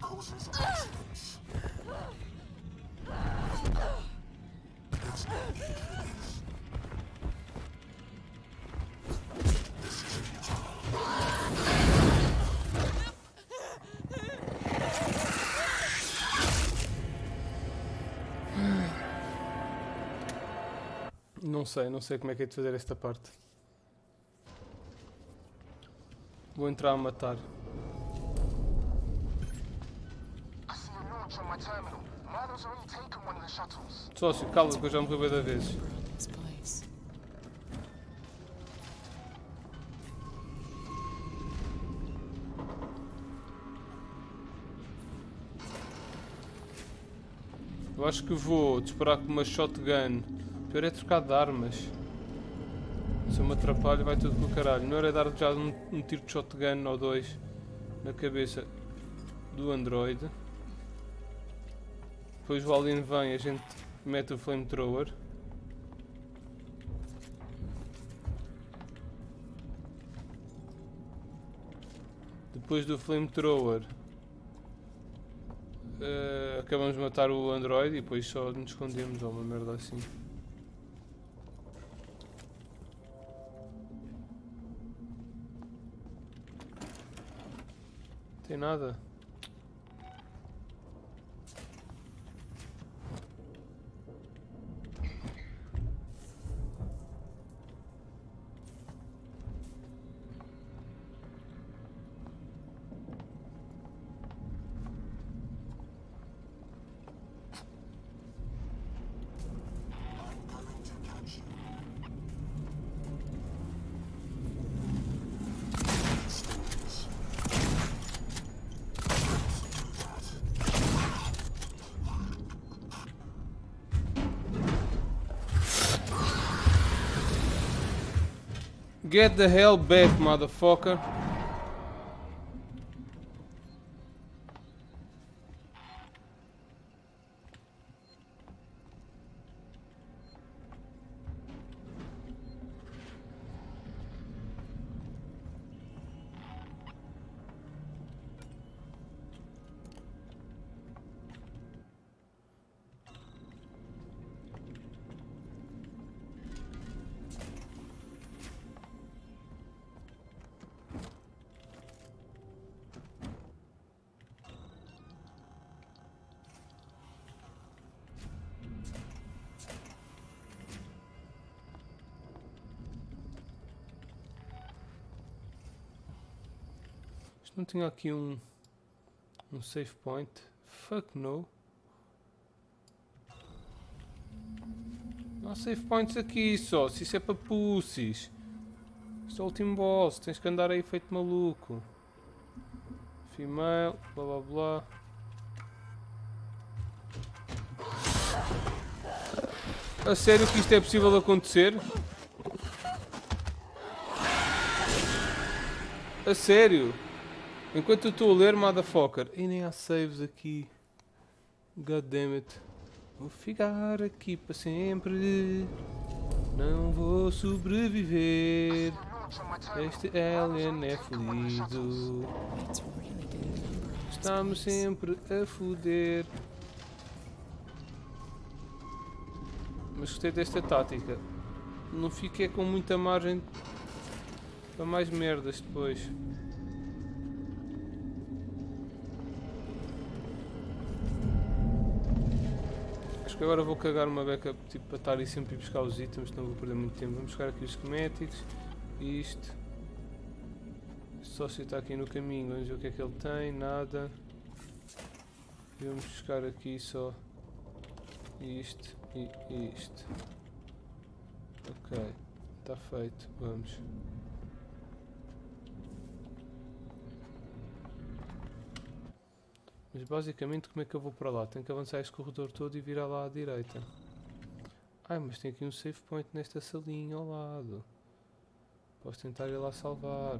Causes accidents. There's no need for this. This is. Não sei, não sei como é que é de fazer esta parte. Vou entrar a matar. Sócio, cala que eu já morri bem da vez. Eu acho que vou disparar com uma shotgun. Pior é trocar de armas. Se eu me atrapalho vai tudo para o caralho. Melhor é dar já um, um tiro de shotgun ou dois na cabeça do android. Depois o alien vem, a gente mete o flamethrower. Depois do flamethrower eh, acabamos de matar o android e depois só nos escondemos ou uma merda assim. Tem nada. Get the hell back, motherfucker. Não tinha aqui um um save point? Fuck no. Não há save points aqui só, se isso é para pussies. Isto é o último boss, tens que andar aí feito maluco. Female, blá blá blá. A sério que isto é possível acontecer? A sério? Enquanto eu estou a ler, motherfucker. E nem há saves aqui. God damn it. Vou ficar aqui para sempre. Não vou sobreviver. Este alien é Estamos place. sempre a foder. Mas gostei desta tática. Não fiquei com muita margem para mais merdas depois. Que agora vou cagar uma beca tipo, para estar aí sempre a buscar os itens, não vou perder muito tempo. Vamos buscar aqui os schematics. Isto. Só se está aqui no caminho, vamos ver o que é que ele tem, nada. E vamos buscar aqui só isto e isto. Ok, está feito, vamos. Mas basicamente como é que eu vou para lá? Tenho que avançar este corredor todo e virar lá à direita. Ai, mas tem aqui um save point nesta salinha ao lado. Posso tentar ir lá salvar.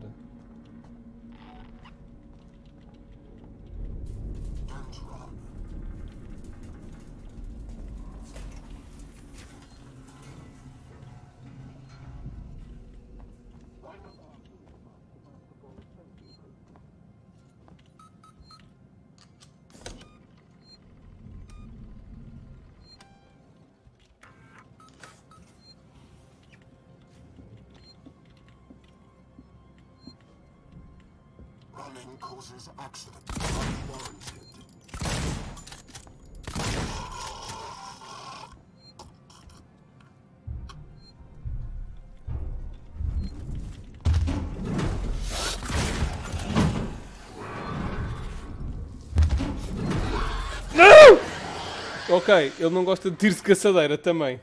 Ok, ele não gosta de tiros de caçadeira também.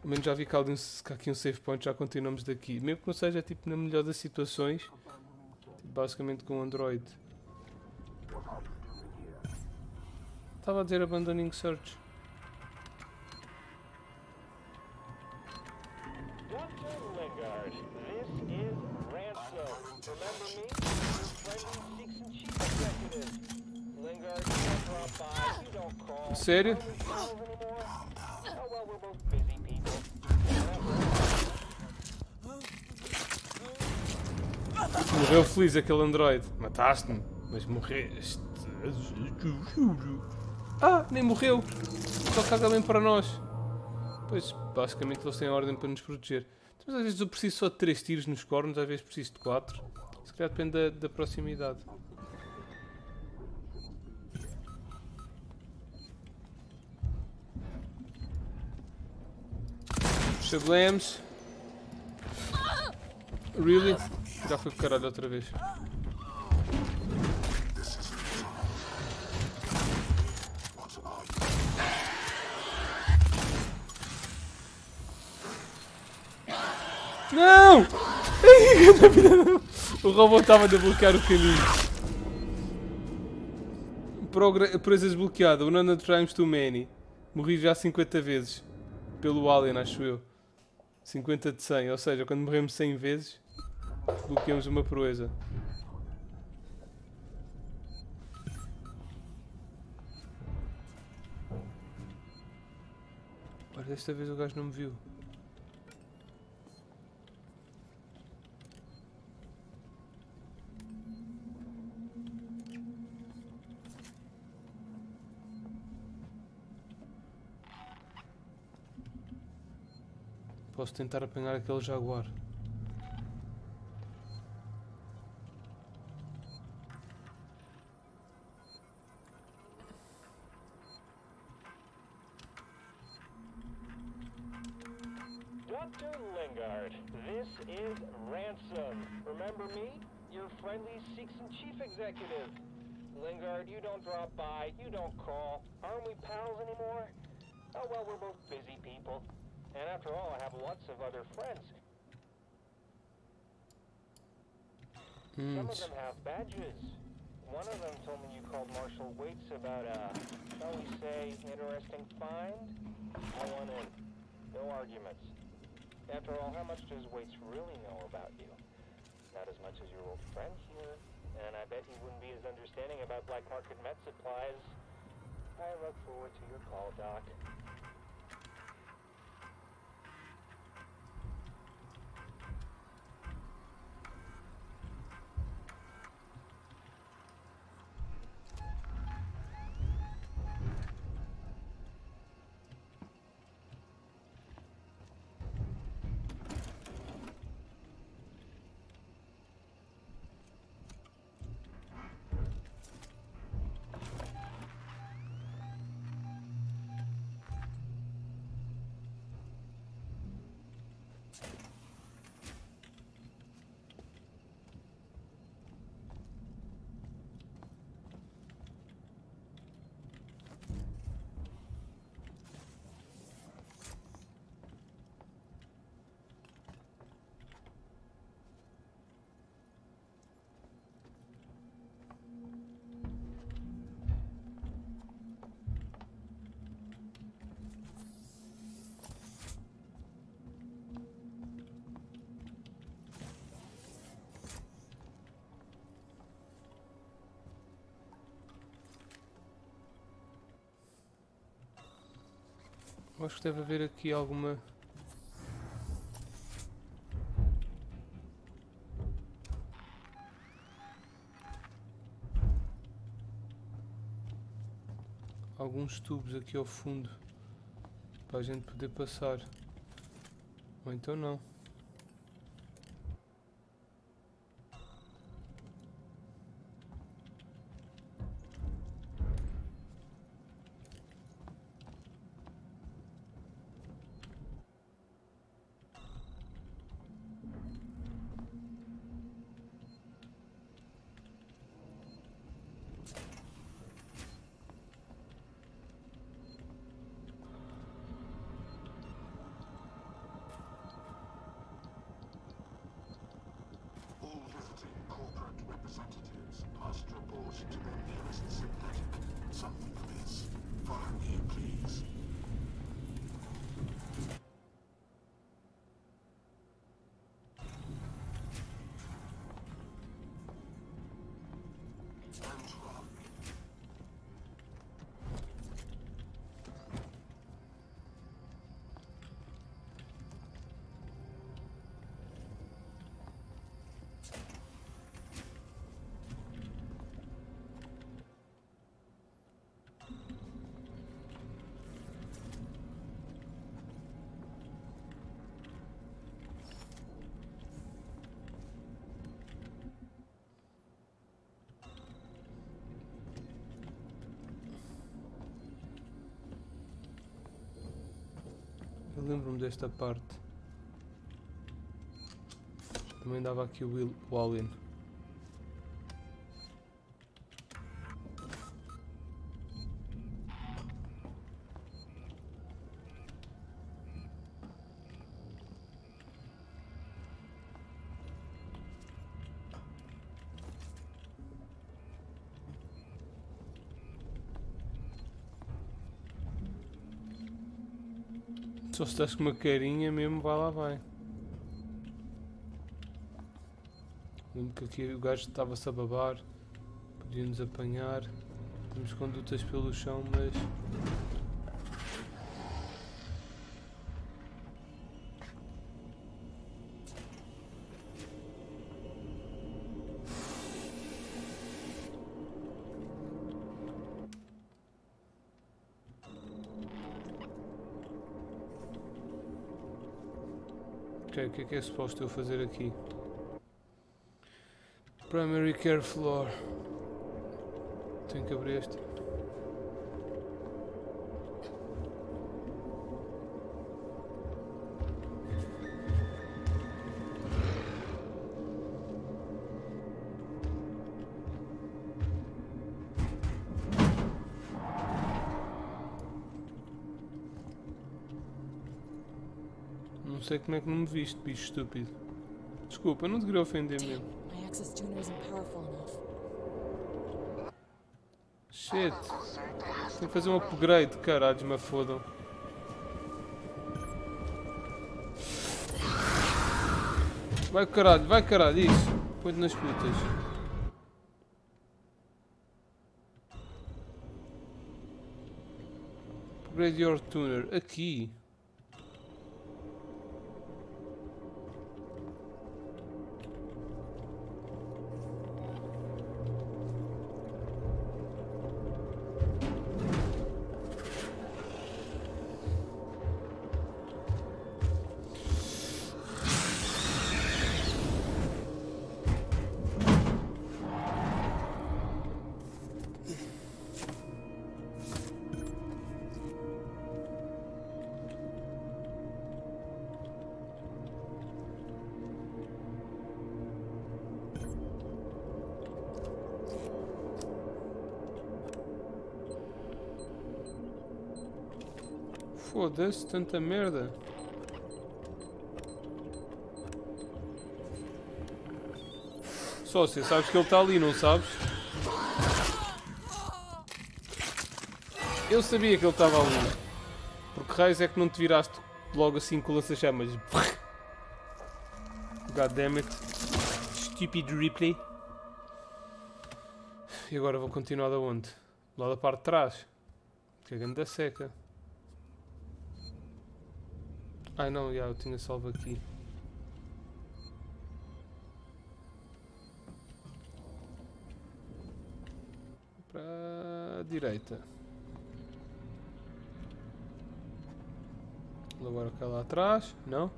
Ao menos já vi que há aqui um save point, já continuamos daqui. Mesmo que não seja tipo na melhor das situações, tipo, basicamente com Android. estava a dizer abandoning search. Dr. Lingard, this is Ransom. People. Morreu feliz aquele android. Mataste-me, mas morreste. Ah, nem morreu. Só caga bem para nós. Pois, basicamente eles têm a ordem para nos proteger. Mas às vezes eu preciso só de 3 tiros nos cornos, às vezes preciso de 4. Se calhar depende da, da proximidade. Chablems. Really? Já foi com o caralho outra vez. Não. O robô estava a bloquear o caminho. Progra presa desbloqueada. One hundred times too many. Morri já 50 vezes. Pelo Alien, acho eu. 50 de 100. Ou seja, quando morremos 100 vezes, bloqueamos uma proeza. Olha, desta vez o gajo não me viu. Posso tentar apanhar aquele jaguar. Dr. Lingard, this is Ransom. Remember me? Your friendly Six and Chief executive. Lingard, you don't drop by, you don't call. Aren't we pals anymore? Oh well, we're both busy people. And after all, I have lots of other friends. Hum, Some of hmm. them have badges. One of them told me you called Marshal Waits about a, shall we say, interesting find. I want in. No arguments. After all, how much does Waits really know about you? Not as much as your old friend here. And I bet he wouldn't be as understanding about black market med supplies. I look forward to your call, Doc. Acho que deve haver aqui alguma. Alguns tubos aqui ao fundo para a gente poder passar. Ou então não. Lembro-me desta parte. Também dava aqui o Will o Se estás com uma carinha mesmo, vai lá, vai. Lembro que aqui o gajo estava-se a babar. Podia-nos apanhar. Temos condutas pelo chão, mas... que é que é suposto eu fazer aqui? Primary Care Floor. Tenho que abrir este. Sei como é que não me viste, bicho estúpido. Desculpa, não te queria ofender mesmo. Shit. Tenho que fazer um upgrade, caralho, me fodam. Vai caralho, vai caralho, isso. Põe-te nas putas. Upgrade your tuner. Aqui. Foda-se, tanta merda. Sócia, sabes que ele está ali, não sabes? Eu sabia que ele estava ali. Porque raios é que não te viraste logo assim com lança-chamas? God damn it. Stupid replay. E agora vou continuar da onde? Lá da parte de trás. Que é grande da seca. Ai não, já, eu tinha salvo aqui. Para a direita. Agora cá lá atrás, não?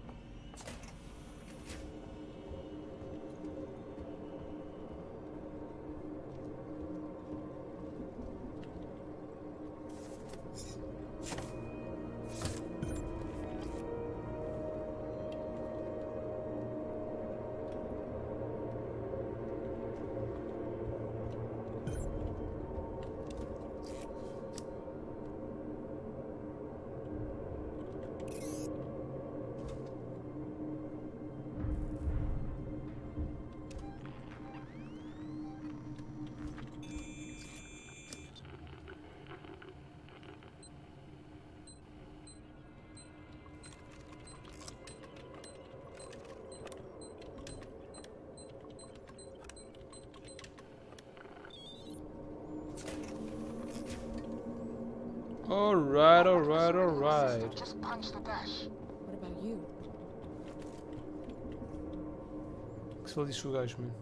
Fala disso o gajo, mano.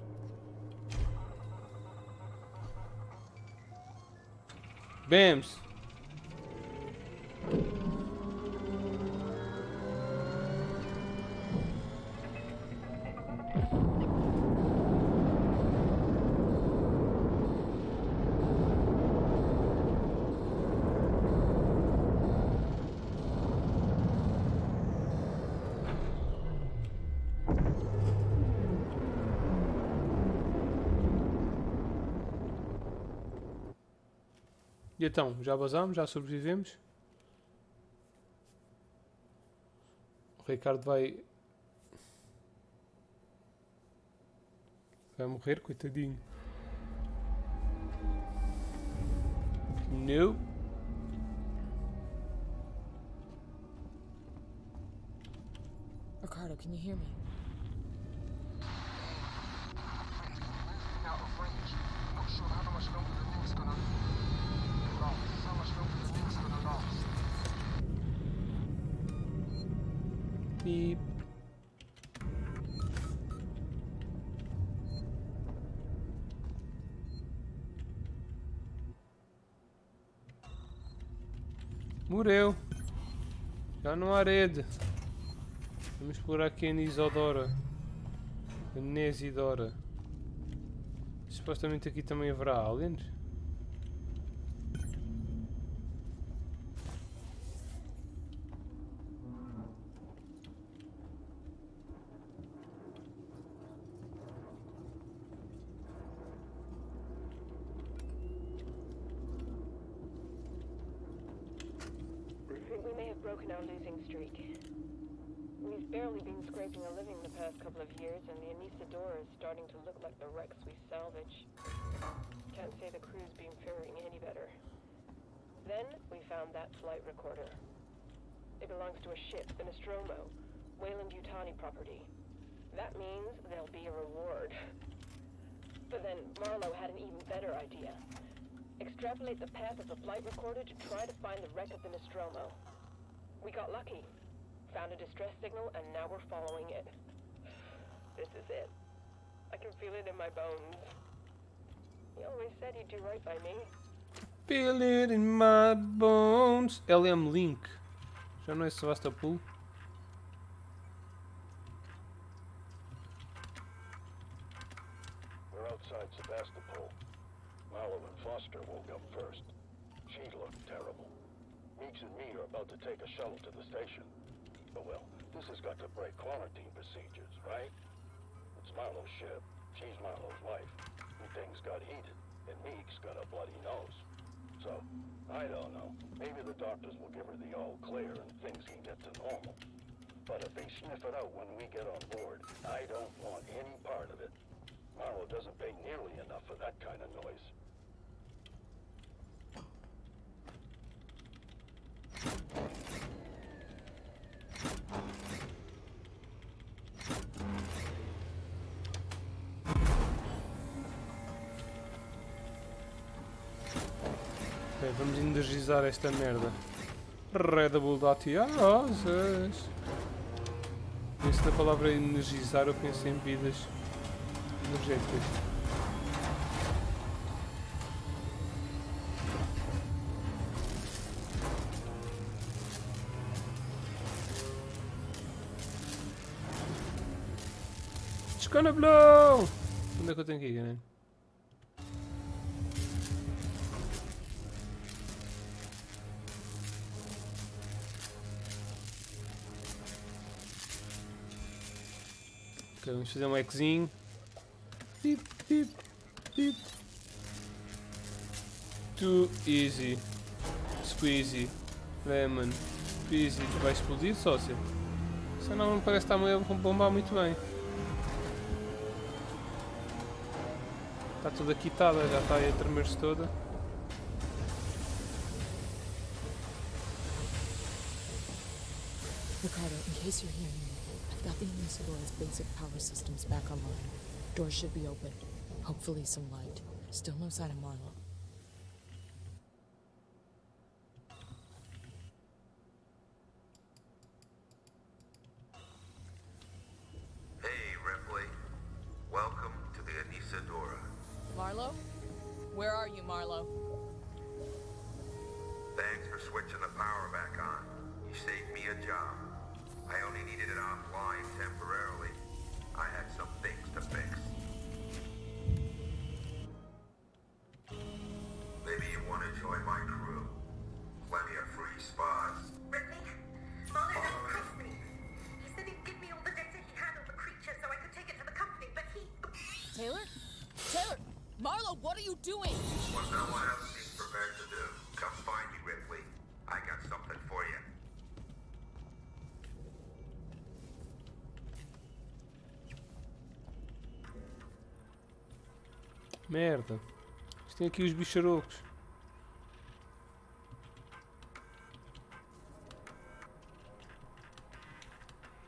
Bams! E então, já vazamos? Já sobrevivemos? O Ricardo vai. Vai morrer, coitadinho. Não. Ricardo, can you hear me? Já não há rede. Vamos por aqui a Nisodora. A Nesidora. Supostamente aqui também haverá aliens. Flight recorder. It belongs to a ship, the Nostromo, Wayland Yutani property. That means there'll be a reward. But then Marlowe had an even better idea. Extrapolate the path of the flight recorder to try to find the wreck of the Nostromo. We got lucky. Found a distress signal, and now we're following it. This is it. I can feel it in my bones. He always said he'd do right by me. Feel it in my bones. LM Link. Já não é Sevastopol? We're outside Sebastopol. Mallow and Foster woke up first. She looked terrible. Meeks and me are about to take a shuttle to the station. But well, this has got to break quarantine procedures, right? It's Mallow's ship. She's Mallow's wife. And things got heated. And Meeks got a bloody nose. So, I don't know. Maybe the doctors will give her the all clear and things can get to normal. But if they sniff it out when we get on board, I don't want any part of it. Marlowe doesn't pay nearly enough for that kind of noise. Vamos energizar esta merda. Red Bull dá-te asas. Penso na palavra energizar, eu penso em vidas energéticas. It's gonna blow! Onde é que eu tenho que ir, né? Ok, vamos fazer um exinho. Pip, pip, pip. Too easy. Squeezy. Lemon. Peasy. Vai explodir, sócio? Senão não parece estar a bombar muito bem. Está toda quitada, já está aí a tremer-se toda. Ricardo, in case you're hearing me, The Anisadora's basic power systems back online. Doors should be open. Hopefully some light. Still no sign of Marlowe. Merda. Isto tem aqui os bicharocos.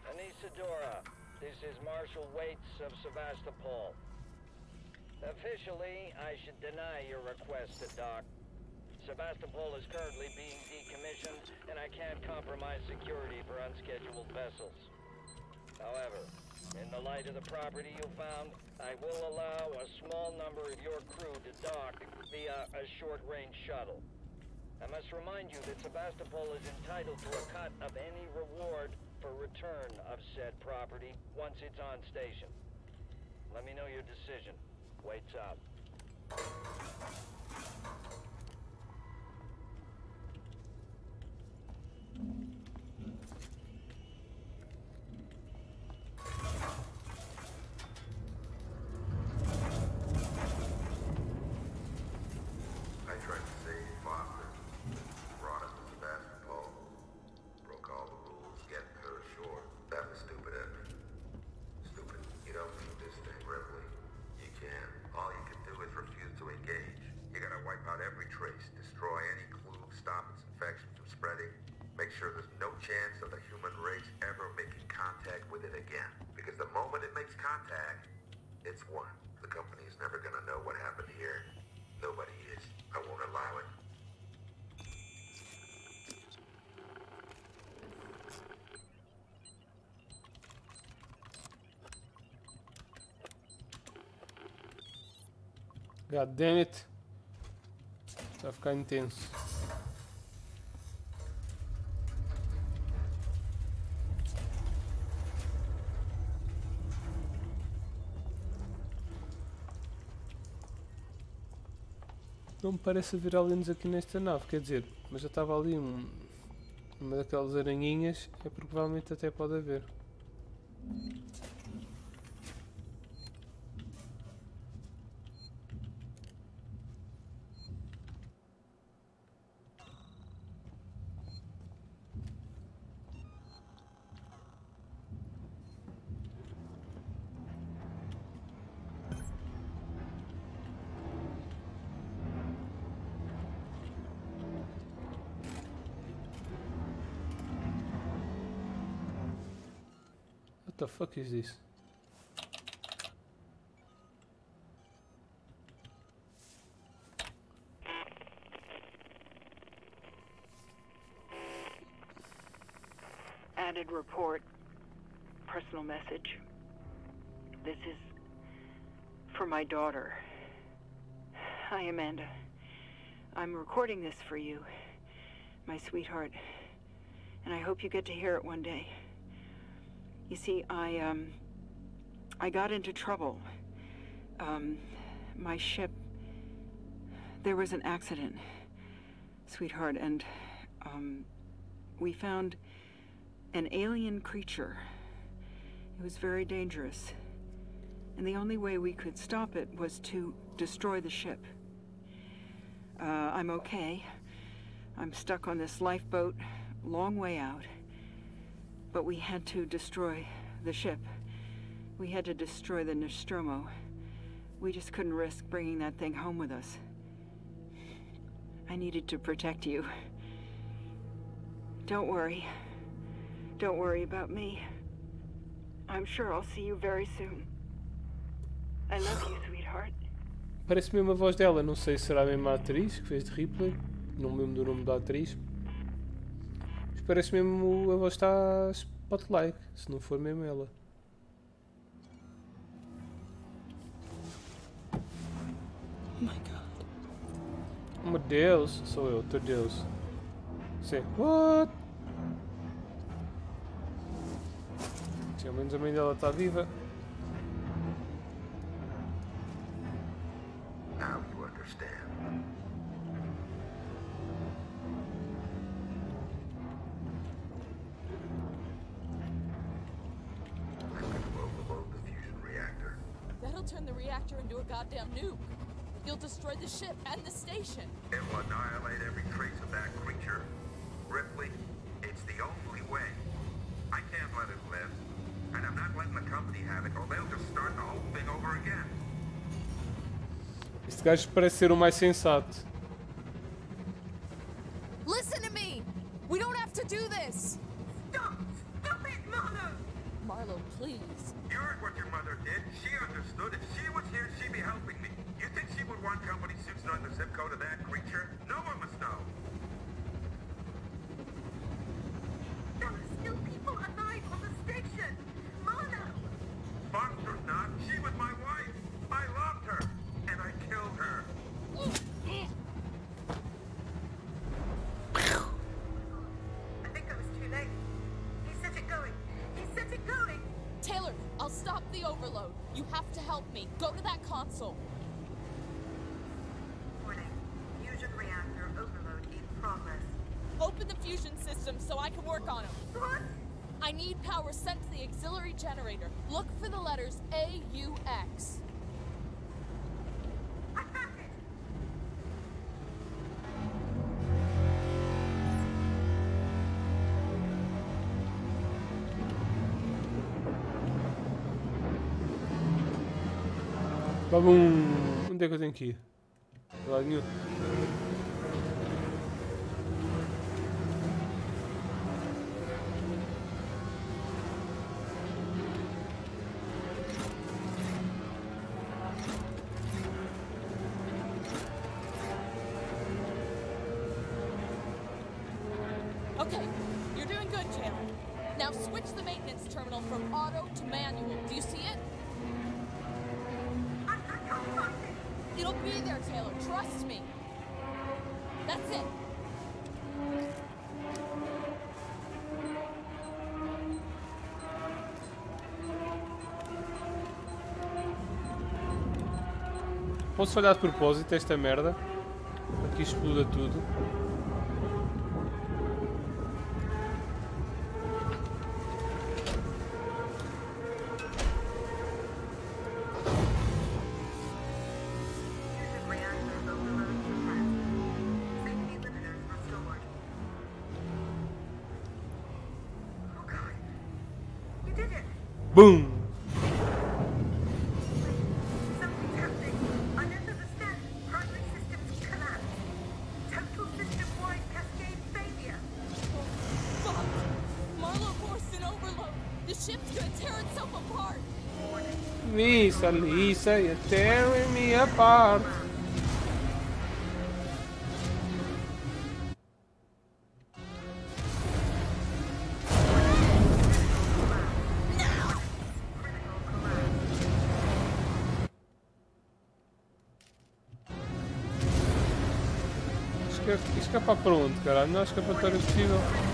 Anisadora, this is Marshal Waits of Sebastopol. Officially, I should deny your request to dock. Sebastopol is currently being decommissioned, and I can't compromise security for unscheduled vessels. However, in the light of the property you found, I will allow a small number of your crew to dock via a short-range shuttle. I must remind you that Sebastopol is entitled to a cut of any reward for return of said property once it's on station. Let me know your decision. Waits out. I God damn it. A ficar intenso. Não me parece haver aliens aqui nesta nave, quer dizer, mas já estava ali um, uma daquelas aranhinhas, é provavelmente até pode haver. Is this? Added report. Personal message. This is for my daughter. Hi, Amanda. I'm recording this for you, my sweetheart. And I hope you get to hear it one day. You see, I, um, I got into trouble. Um, my ship, there was an accident, sweetheart, and, um, we found an alien creature. It was very dangerous. And the only way we could stop it was to destroy the ship. Uh, I'm okay. I'm stuck on this lifeboat, long way out. But we had to destroy the ship. We had to destroy the Nostromo. We just couldn't risk bringing that thing home with us. I needed to protect you. Don't worry. Don't worry about me. I'm sure I'll see you very soon. I love you, sweetheart. Parece mesmo a voz dela, não sei se será a mesma atriz que fez de Ripley, não me lembro do nome da atriz. parece mesmo a voz está spotlight, se não for mesmo ela. My God. Meu Deus, sou eu, teu Deus. Sim. What? Sim, ao menos a mãe dela está viva. destroy the ship and the station. It will annihilate every trace of that creature. Ripley, it's the only way. I can't let it live. And I'm not letting the company have it, or they'll just start the whole thing over again. Este gajo parece ser o mais sensato. Para um... Onde é que eu tenho que ir? Lá. be there, Taylor. Trust me. That's it. Posso falhar de propósito esta merda? Aqui exploda tudo. Mona Lisa, you're tearing me apart. Escapa pronto, cara. Não há o possível.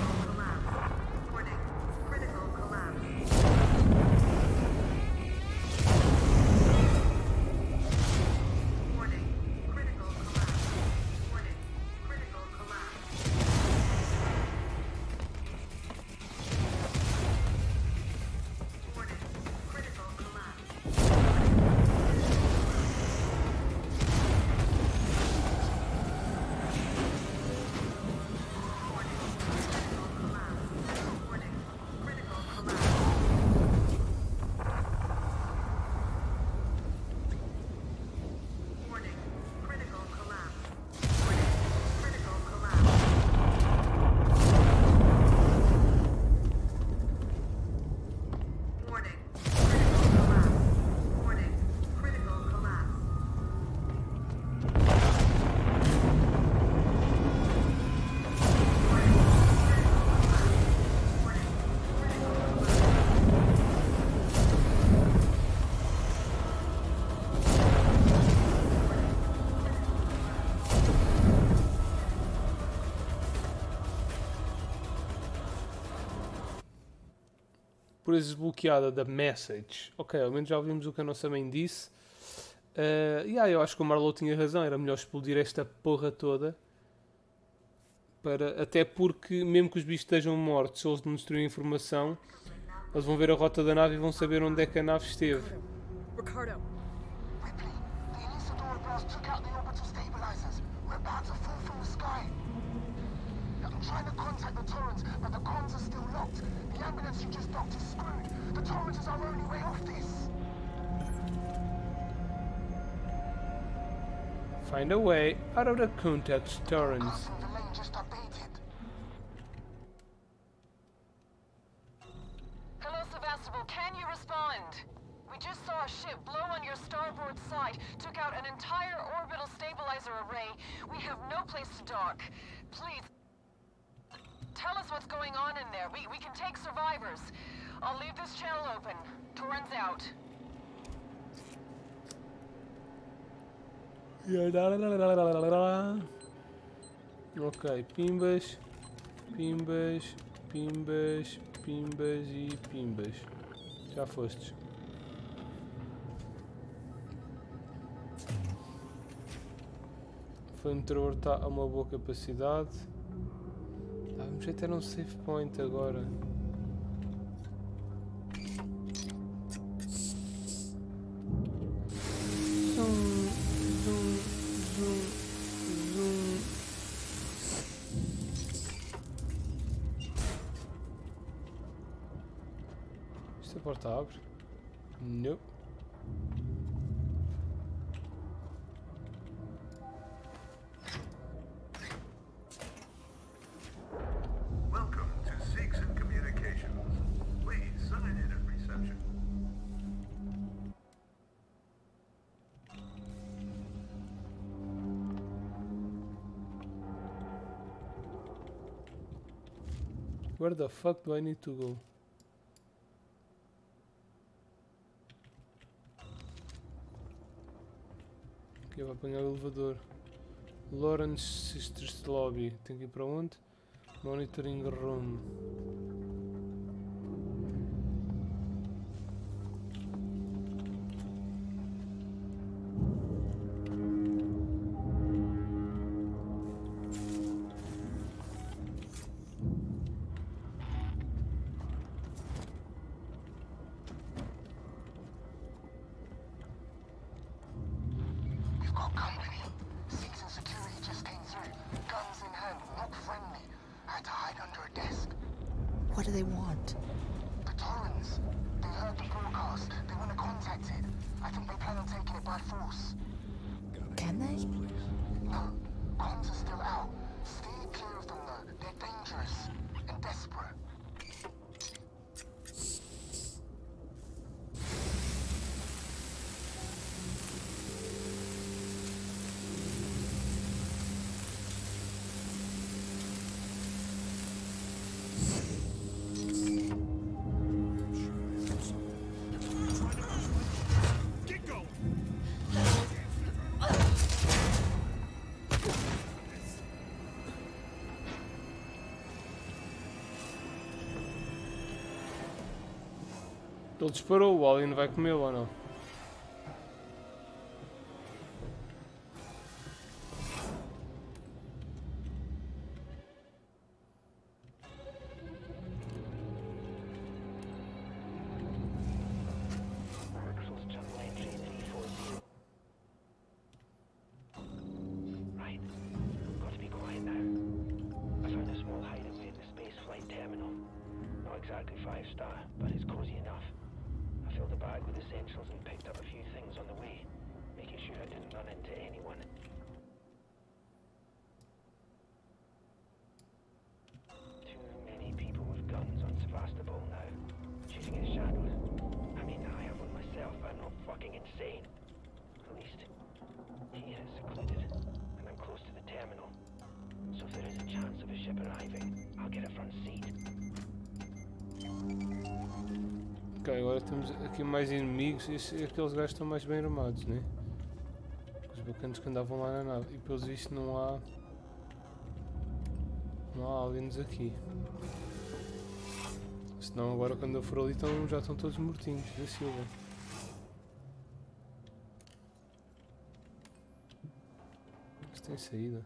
Por desbloqueada da message. Ok, ao menos já ouvimos o que a nossa mãe disse. Uh, e aí eu acho que o Marlowe tinha razão, era melhor explodir esta porra toda. Para, até porque, mesmo que os bichos estejam mortos, se eles destruírem informação, eles vão ver a rota da nave e vão saber onde é que a nave esteve. Ricardo, To contact the Torrens, but the comms are still locked. The ambulance you just docked is screwed. The Torrens is our only way off this. Find a way out of the contact torrents. Ok, pimbas, pimbas, pimbas, pimbas e pimbas. Já fostes. Foi transportar a uma boa capacidade. Ah, vamos ter um save point agora. Abre? Não. Welcome to Seegson Communications. Please sign in at reception. Where the fuck do I need to go? Apanhar o elevador. Lawrence Sisters Lobby. Tenho que ir para onde? Monitoring Room. Disparou, o Alien vai comê-lo ou não? Agora temos aqui mais inimigos. Esses, aqueles gajos estão mais bem armados, né? Os bacanas que andavam lá na nave. E pelos vistos não há. Não há aliens aqui. Senão agora quando eu for ali estão, já estão todos mortinhos da Silva. Isto tem saída.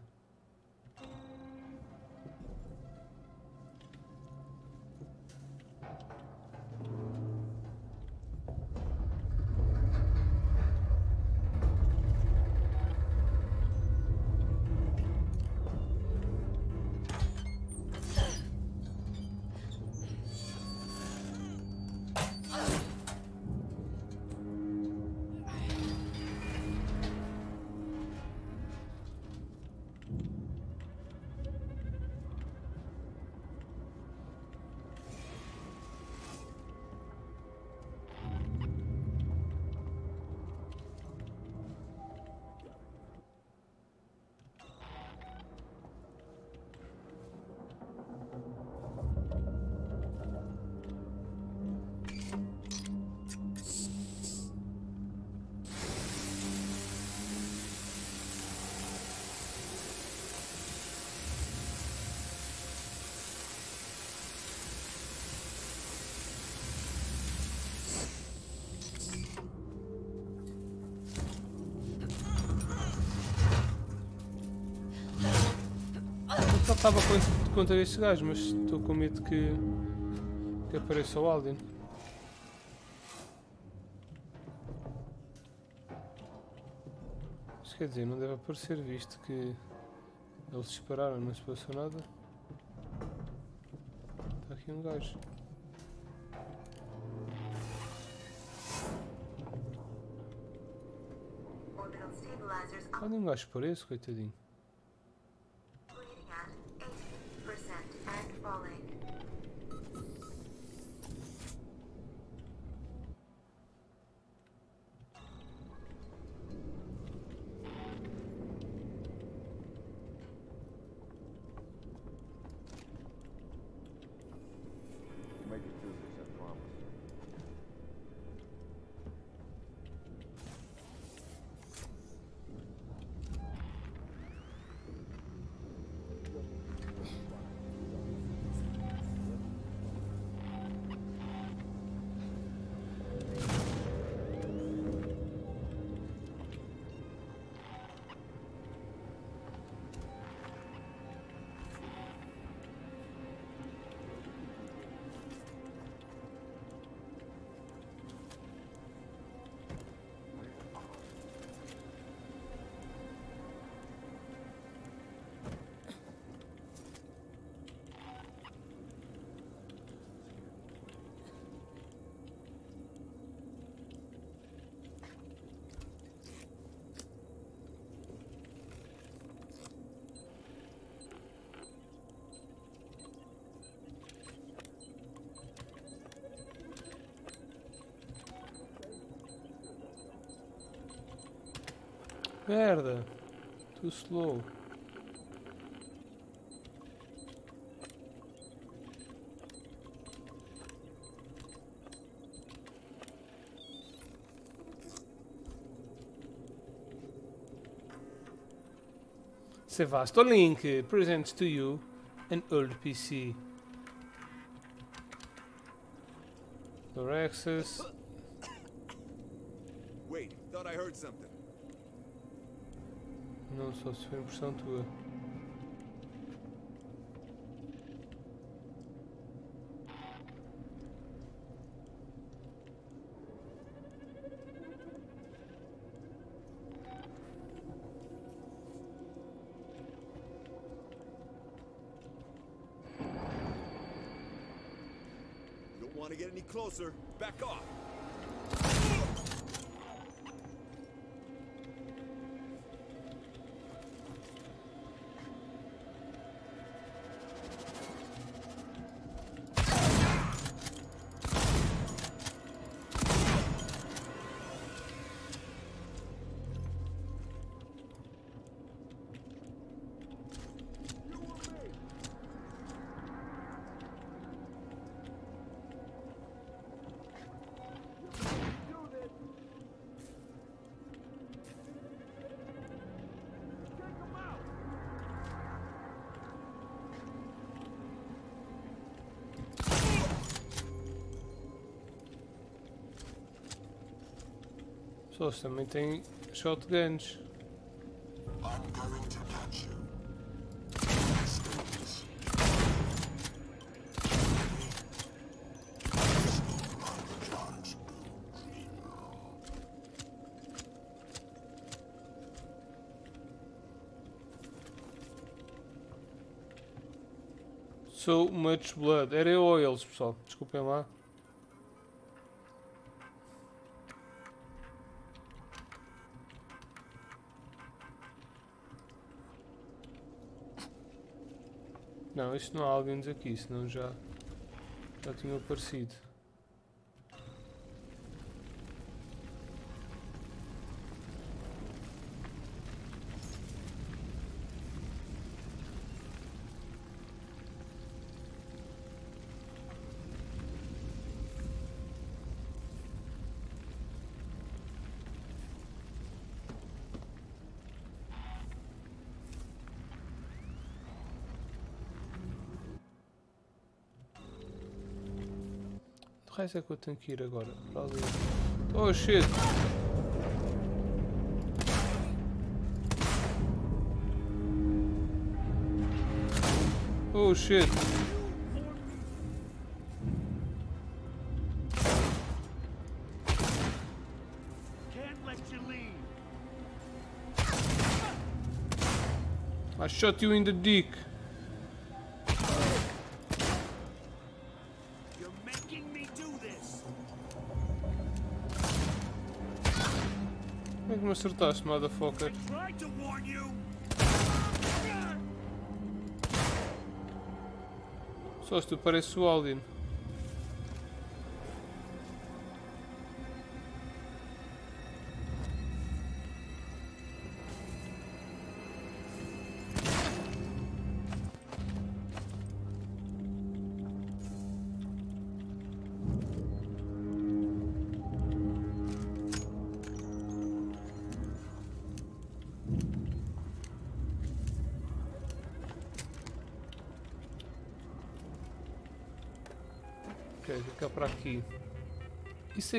Só estava contra, estes gajos, mas estou com medo que, que apareça o Alden. Mas quer dizer, não deve aparecer visto que eles dispararam, não se passou nada. Está aqui um gajo. Olha um gajo por esse, coitadinho. Merda! Too slow. Sevastolink presents to you an old PC. Door access. Wait, thought I heard something. Não, só um se for impressão tua. Don't want to get any closer. Back off. Também têm shotguns. So much blood. Era eles, pessoal. Desculpem lá. Isto não há aliens aqui, senão já, já tinham aparecido. Resto é que eu tenho que ir agora? Para ali. Oh shit! Oh shit! I shot you in the dick! You're making me Como é que me acertaste, motherfucker? Só tu pareces o Alien.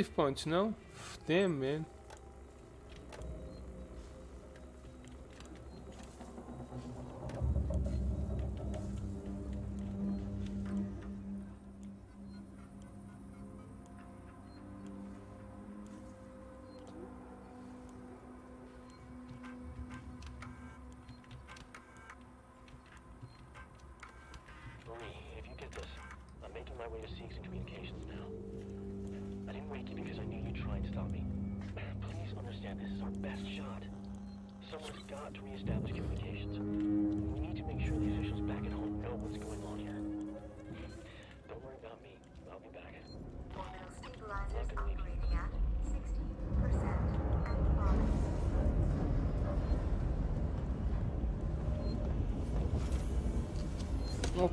Save points, não? Damn, man.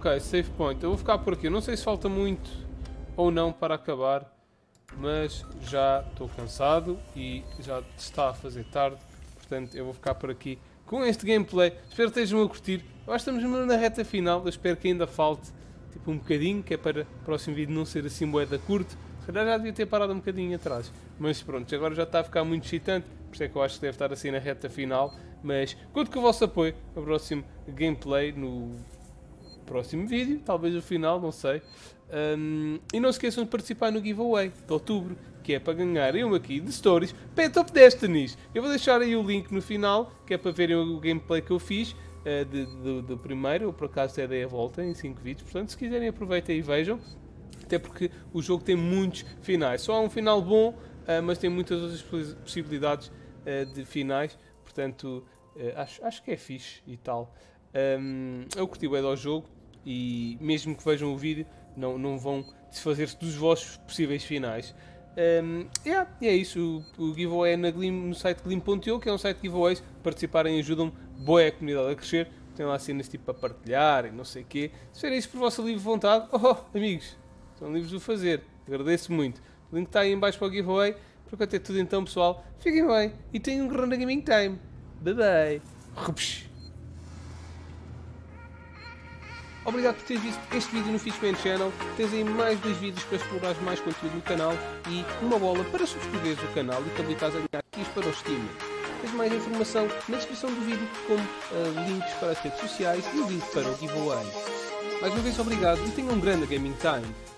Ok, save point. Eu vou ficar por aqui. Não sei se falta muito ou não para acabar, mas já estou cansado e já está a fazer tarde. Portanto, eu vou ficar por aqui com este gameplay. Espero que estejam a curtir. Eu acho que estamos na reta final. Eu espero que ainda falte tipo um bocadinho, que é para o próximo vídeo não ser assim boeda curto. Se calhar já devia ter parado um bocadinho atrás. Mas pronto, agora já está a ficar muito excitante. Por isso é que eu acho que deve estar assim na reta final. Mas conto com o vosso apoio no próximo gameplay, no próximo vídeo, talvez o final, não sei. Um, e não se esqueçam de participar no giveaway de outubro, que é para ganharem um aqui de Stories Pet of Destinies. Eu vou deixar aí o link no final, que é para verem o gameplay que eu fiz uh, de, do, do primeiro. Eu, por acaso, até dei a volta em 5 vídeos. Portanto, se quiserem, aproveitem e vejam. Até porque o jogo tem muitos finais. Só há um final bom, uh, mas tem muitas outras possi- possibilidades uh, de finais. Portanto, acho, acho que é fixe e tal. Um, eu curti bem do jogo e mesmo que vejam o vídeo, não, não vão desfazer-se dos vossos possíveis finais. Um, yeah, é isso. O, o giveaway é na Glim, no site glim.io, que é um site de giveaways. Participarem ajudam-me boa a comunidade a crescer. Tem lá cenas tipo a partilhar e não sei o quê. Se fizerem isso por vossa livre vontade, oh, amigos, são livres de o fazer. Agradeço muito. O link está aí em baixo para o giveaway. Por enquanto é tudo então, pessoal. Fiquem bem e tenham um grande gaming time. Bye bye. Obrigado por teres visto este vídeo no Fishman Channel. Tens aí mais dois vídeos para explorar mais conteúdo no canal e uma bola para subscreveres o canal e te habilitares a ganhar keys para o Steam. Tens mais informação na descrição do vídeo, como uh, links para as redes sociais e o link para o giveaway. Mais uma vez obrigado e tenham um grande gaming time.